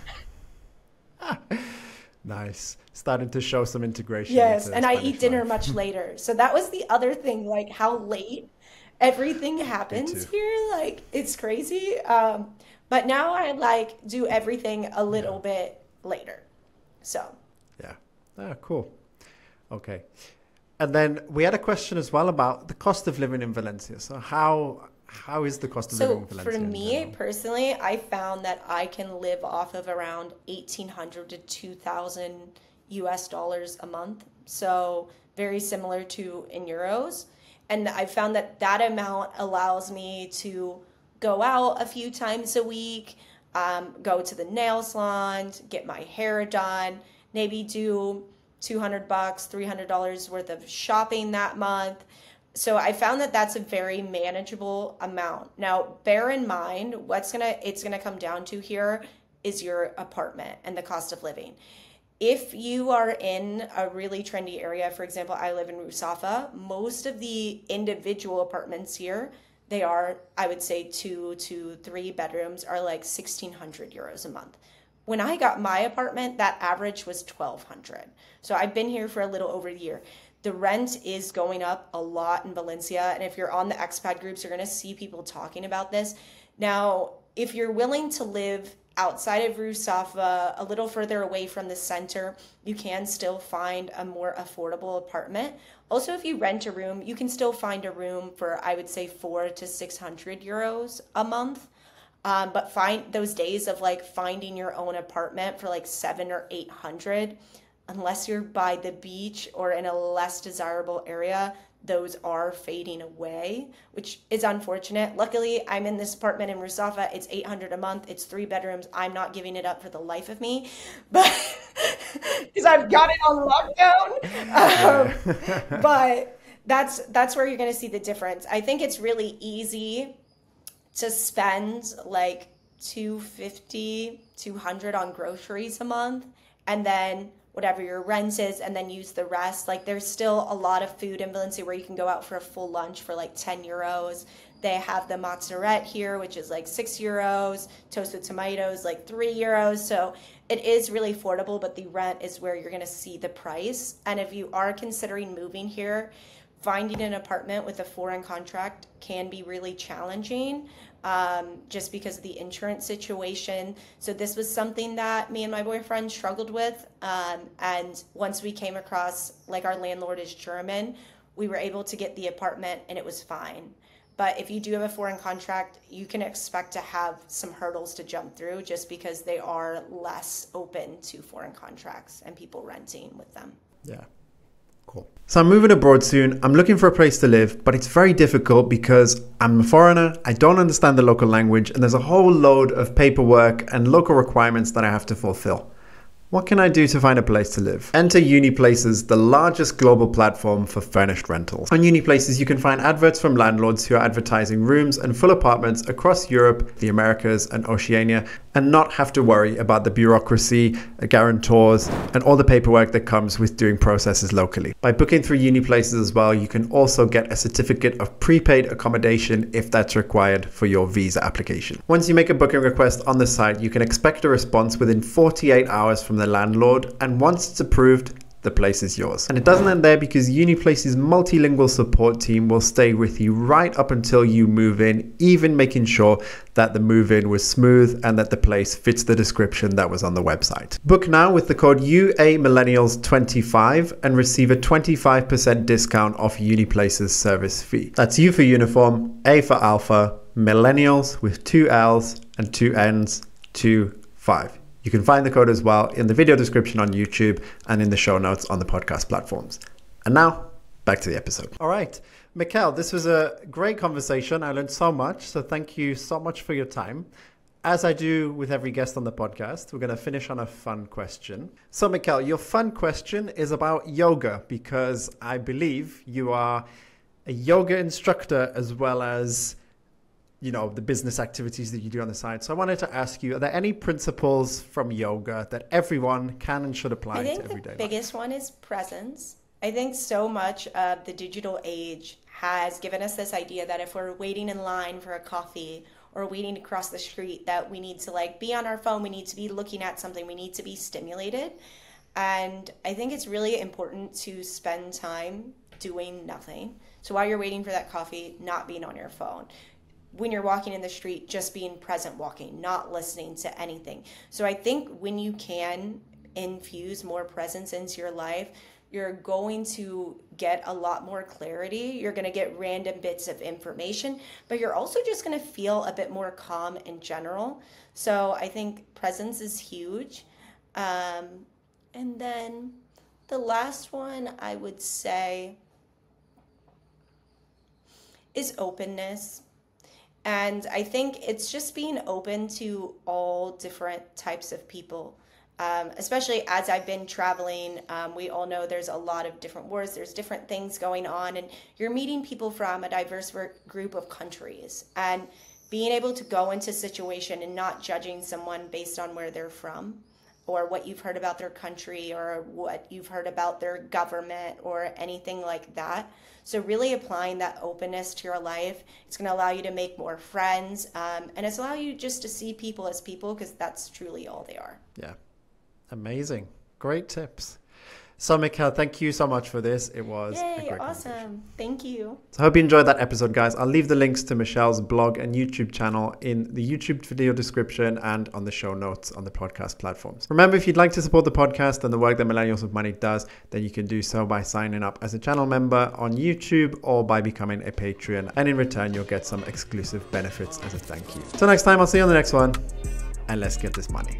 Nice. Starting to show some integration. Yes, and I eat dinner much later. So that was the other thing, like how late everything happens here. Like it's crazy. Um, but now I like do everything a little yeah. bit later. So. Yeah. Ah, cool. Okay. And then we had a question as well about the cost of living in Valencia. So how how is the cost of so living in Valencia? For me personally, I found that I can live off of around 1800 to 2000 US dollars a month. So very similar to in euros. And I found that that amount allows me to go out a few times a week, um, go to the nail salon, get my hair done, maybe do 200 bucks, $300 worth of shopping that month so I found that that's a very manageable amount. Now, bear in mind what's gonna it's gonna come down to here is your apartment and the cost of living. If you are in a really trendy area, for example, I live in Rusafa, most of the individual apartments here, they are, I would say, two to three bedrooms are like 1600 euros a month. When I got my apartment, that average was 1200. So I've been here for a little over a year the rent is going up a lot in Valencia. And if you're on the expat groups, you're going to see people talking about this. Now, if you're willing to live outside of Rusafa, a little further away from the center, you can still find a more affordable apartment. Also, if you rent a room, you can still find a room for, I would say, four to 600 euros a month. Um, but find those days of like finding your own apartment for like seven or 800 unless you're by the beach or in a less desirable area, those are fading away, which is unfortunate. Luckily, I'm in this apartment in Rusafa. It's 800 a month. It's three bedrooms. I'm not giving it up for the life of me, but because I've got it on lockdown. Um, but that's that's where you're going to see the difference. I think it's really easy to spend like 250, 200 on groceries a month and then whatever your rent is and then use the rest. Like there's still a lot of food in Valencia where you can go out for a full lunch for like 10 euros. They have the mozzarella here, which is like six euros, toast with tomatoes, like three euros. So it is really affordable, but the rent is where you're going to see the price. And if you are considering moving here, finding an apartment with a foreign contract can be really challenging um, just because of the insurance situation. So this was something that me and my boyfriend struggled with. Um, and once we came across, like our landlord is German, we were able to get the apartment and it was fine. But if you do have a foreign contract, you can expect to have some hurdles to jump through just because they are less open to foreign contracts and people renting with them. Yeah. Cool. So I'm moving abroad soon. I'm looking for a place to live, but it's very difficult because I'm a foreigner, I don't understand the local language, and there's a whole load of paperwork and local requirements that I have to fulfill. What can I do to find a place to live? Enter Uniplaces, the largest global platform for furnished rentals. On Uniplaces, you can find adverts from landlords who are advertising rooms and full apartments across Europe, the Americas, and Oceania, and not have to worry about the bureaucracy, guarantors, and all the paperwork that comes with doing processes locally. By booking through Uniplaces as well, you can also get a certificate of prepaid accommodation if that's required for your visa application. Once you make a booking request on the site, you can expect a response within 48 hours from the landlord, and once it's approved, the place is yours. And it doesn't end there because Uniplace's multilingual support team will stay with you right up until you move in, even making sure that the move in was smooth and that the place fits the description that was on the website. Book now with the code UA Millennials25 and receive a 25% discount off Uniplace's service fee. That's U for uniform, A for alpha, Millennials with two L's and two N's, two five. You can find the code as well in the video description on YouTube and in the show notes on the podcast platforms. And now, back to the episode. All right. Mickelle, this was a great conversation. I learned so much. So thank you so much for your time. As I do with every guest on the podcast, we're going to finish on a fun question. So, Mickelle, your fun question is about yoga because I believe you are a yoga instructor as well as you know the business activities that you do on the side. So I wanted to ask you: Are there any principles from yoga that everyone can and should apply I think to everyday the biggest one is presence. I think so much of the digital age has given us this idea that if we're waiting in line for a coffee or waiting to cross the street, that we need to like be on our phone, we need to be looking at something, we need to be stimulated. And I think it's really important to spend time doing nothing. So while you're waiting for that coffee, not being on your phone when you're walking in the street, just being present walking, not listening to anything. So I think when you can infuse more presence into your life, you're going to get a lot more clarity. You're going to get random bits of information, but you're also just going to feel a bit more calm in general. So I think presence is huge. Um, and then the last one I would say is openness and I think it's just being open to all different types of people. Um, especially as I've been traveling, um, we all know there's a lot of different wars, there's different things going on, and you're meeting people from a diverse group of countries. And being able to go into a situation and not judging someone based on where they're from or what you've heard about their country or what you've heard about their government or anything like that. So, really applying that openness to your life, it's going to allow you to make more friends um, and it's allow you just to see people as people because that's truly all they are. Yeah. Amazing. Great tips. So, Mickelle, thank you so much for this. It was Yay, awesome. Thank you. So, I hope you enjoyed that episode, guys. I'll leave the links to Michelle's blog and YouTube channel in the YouTube video description and on the show notes on the podcast platforms. Remember, if you'd like to support the podcast and the work that Millennials with Money does, then you can do so by signing up as a channel member on YouTube or by becoming a Patreon. And in return, you'll get some exclusive benefits as a thank you. So, next time, I'll see you on the next one, and let's get this money.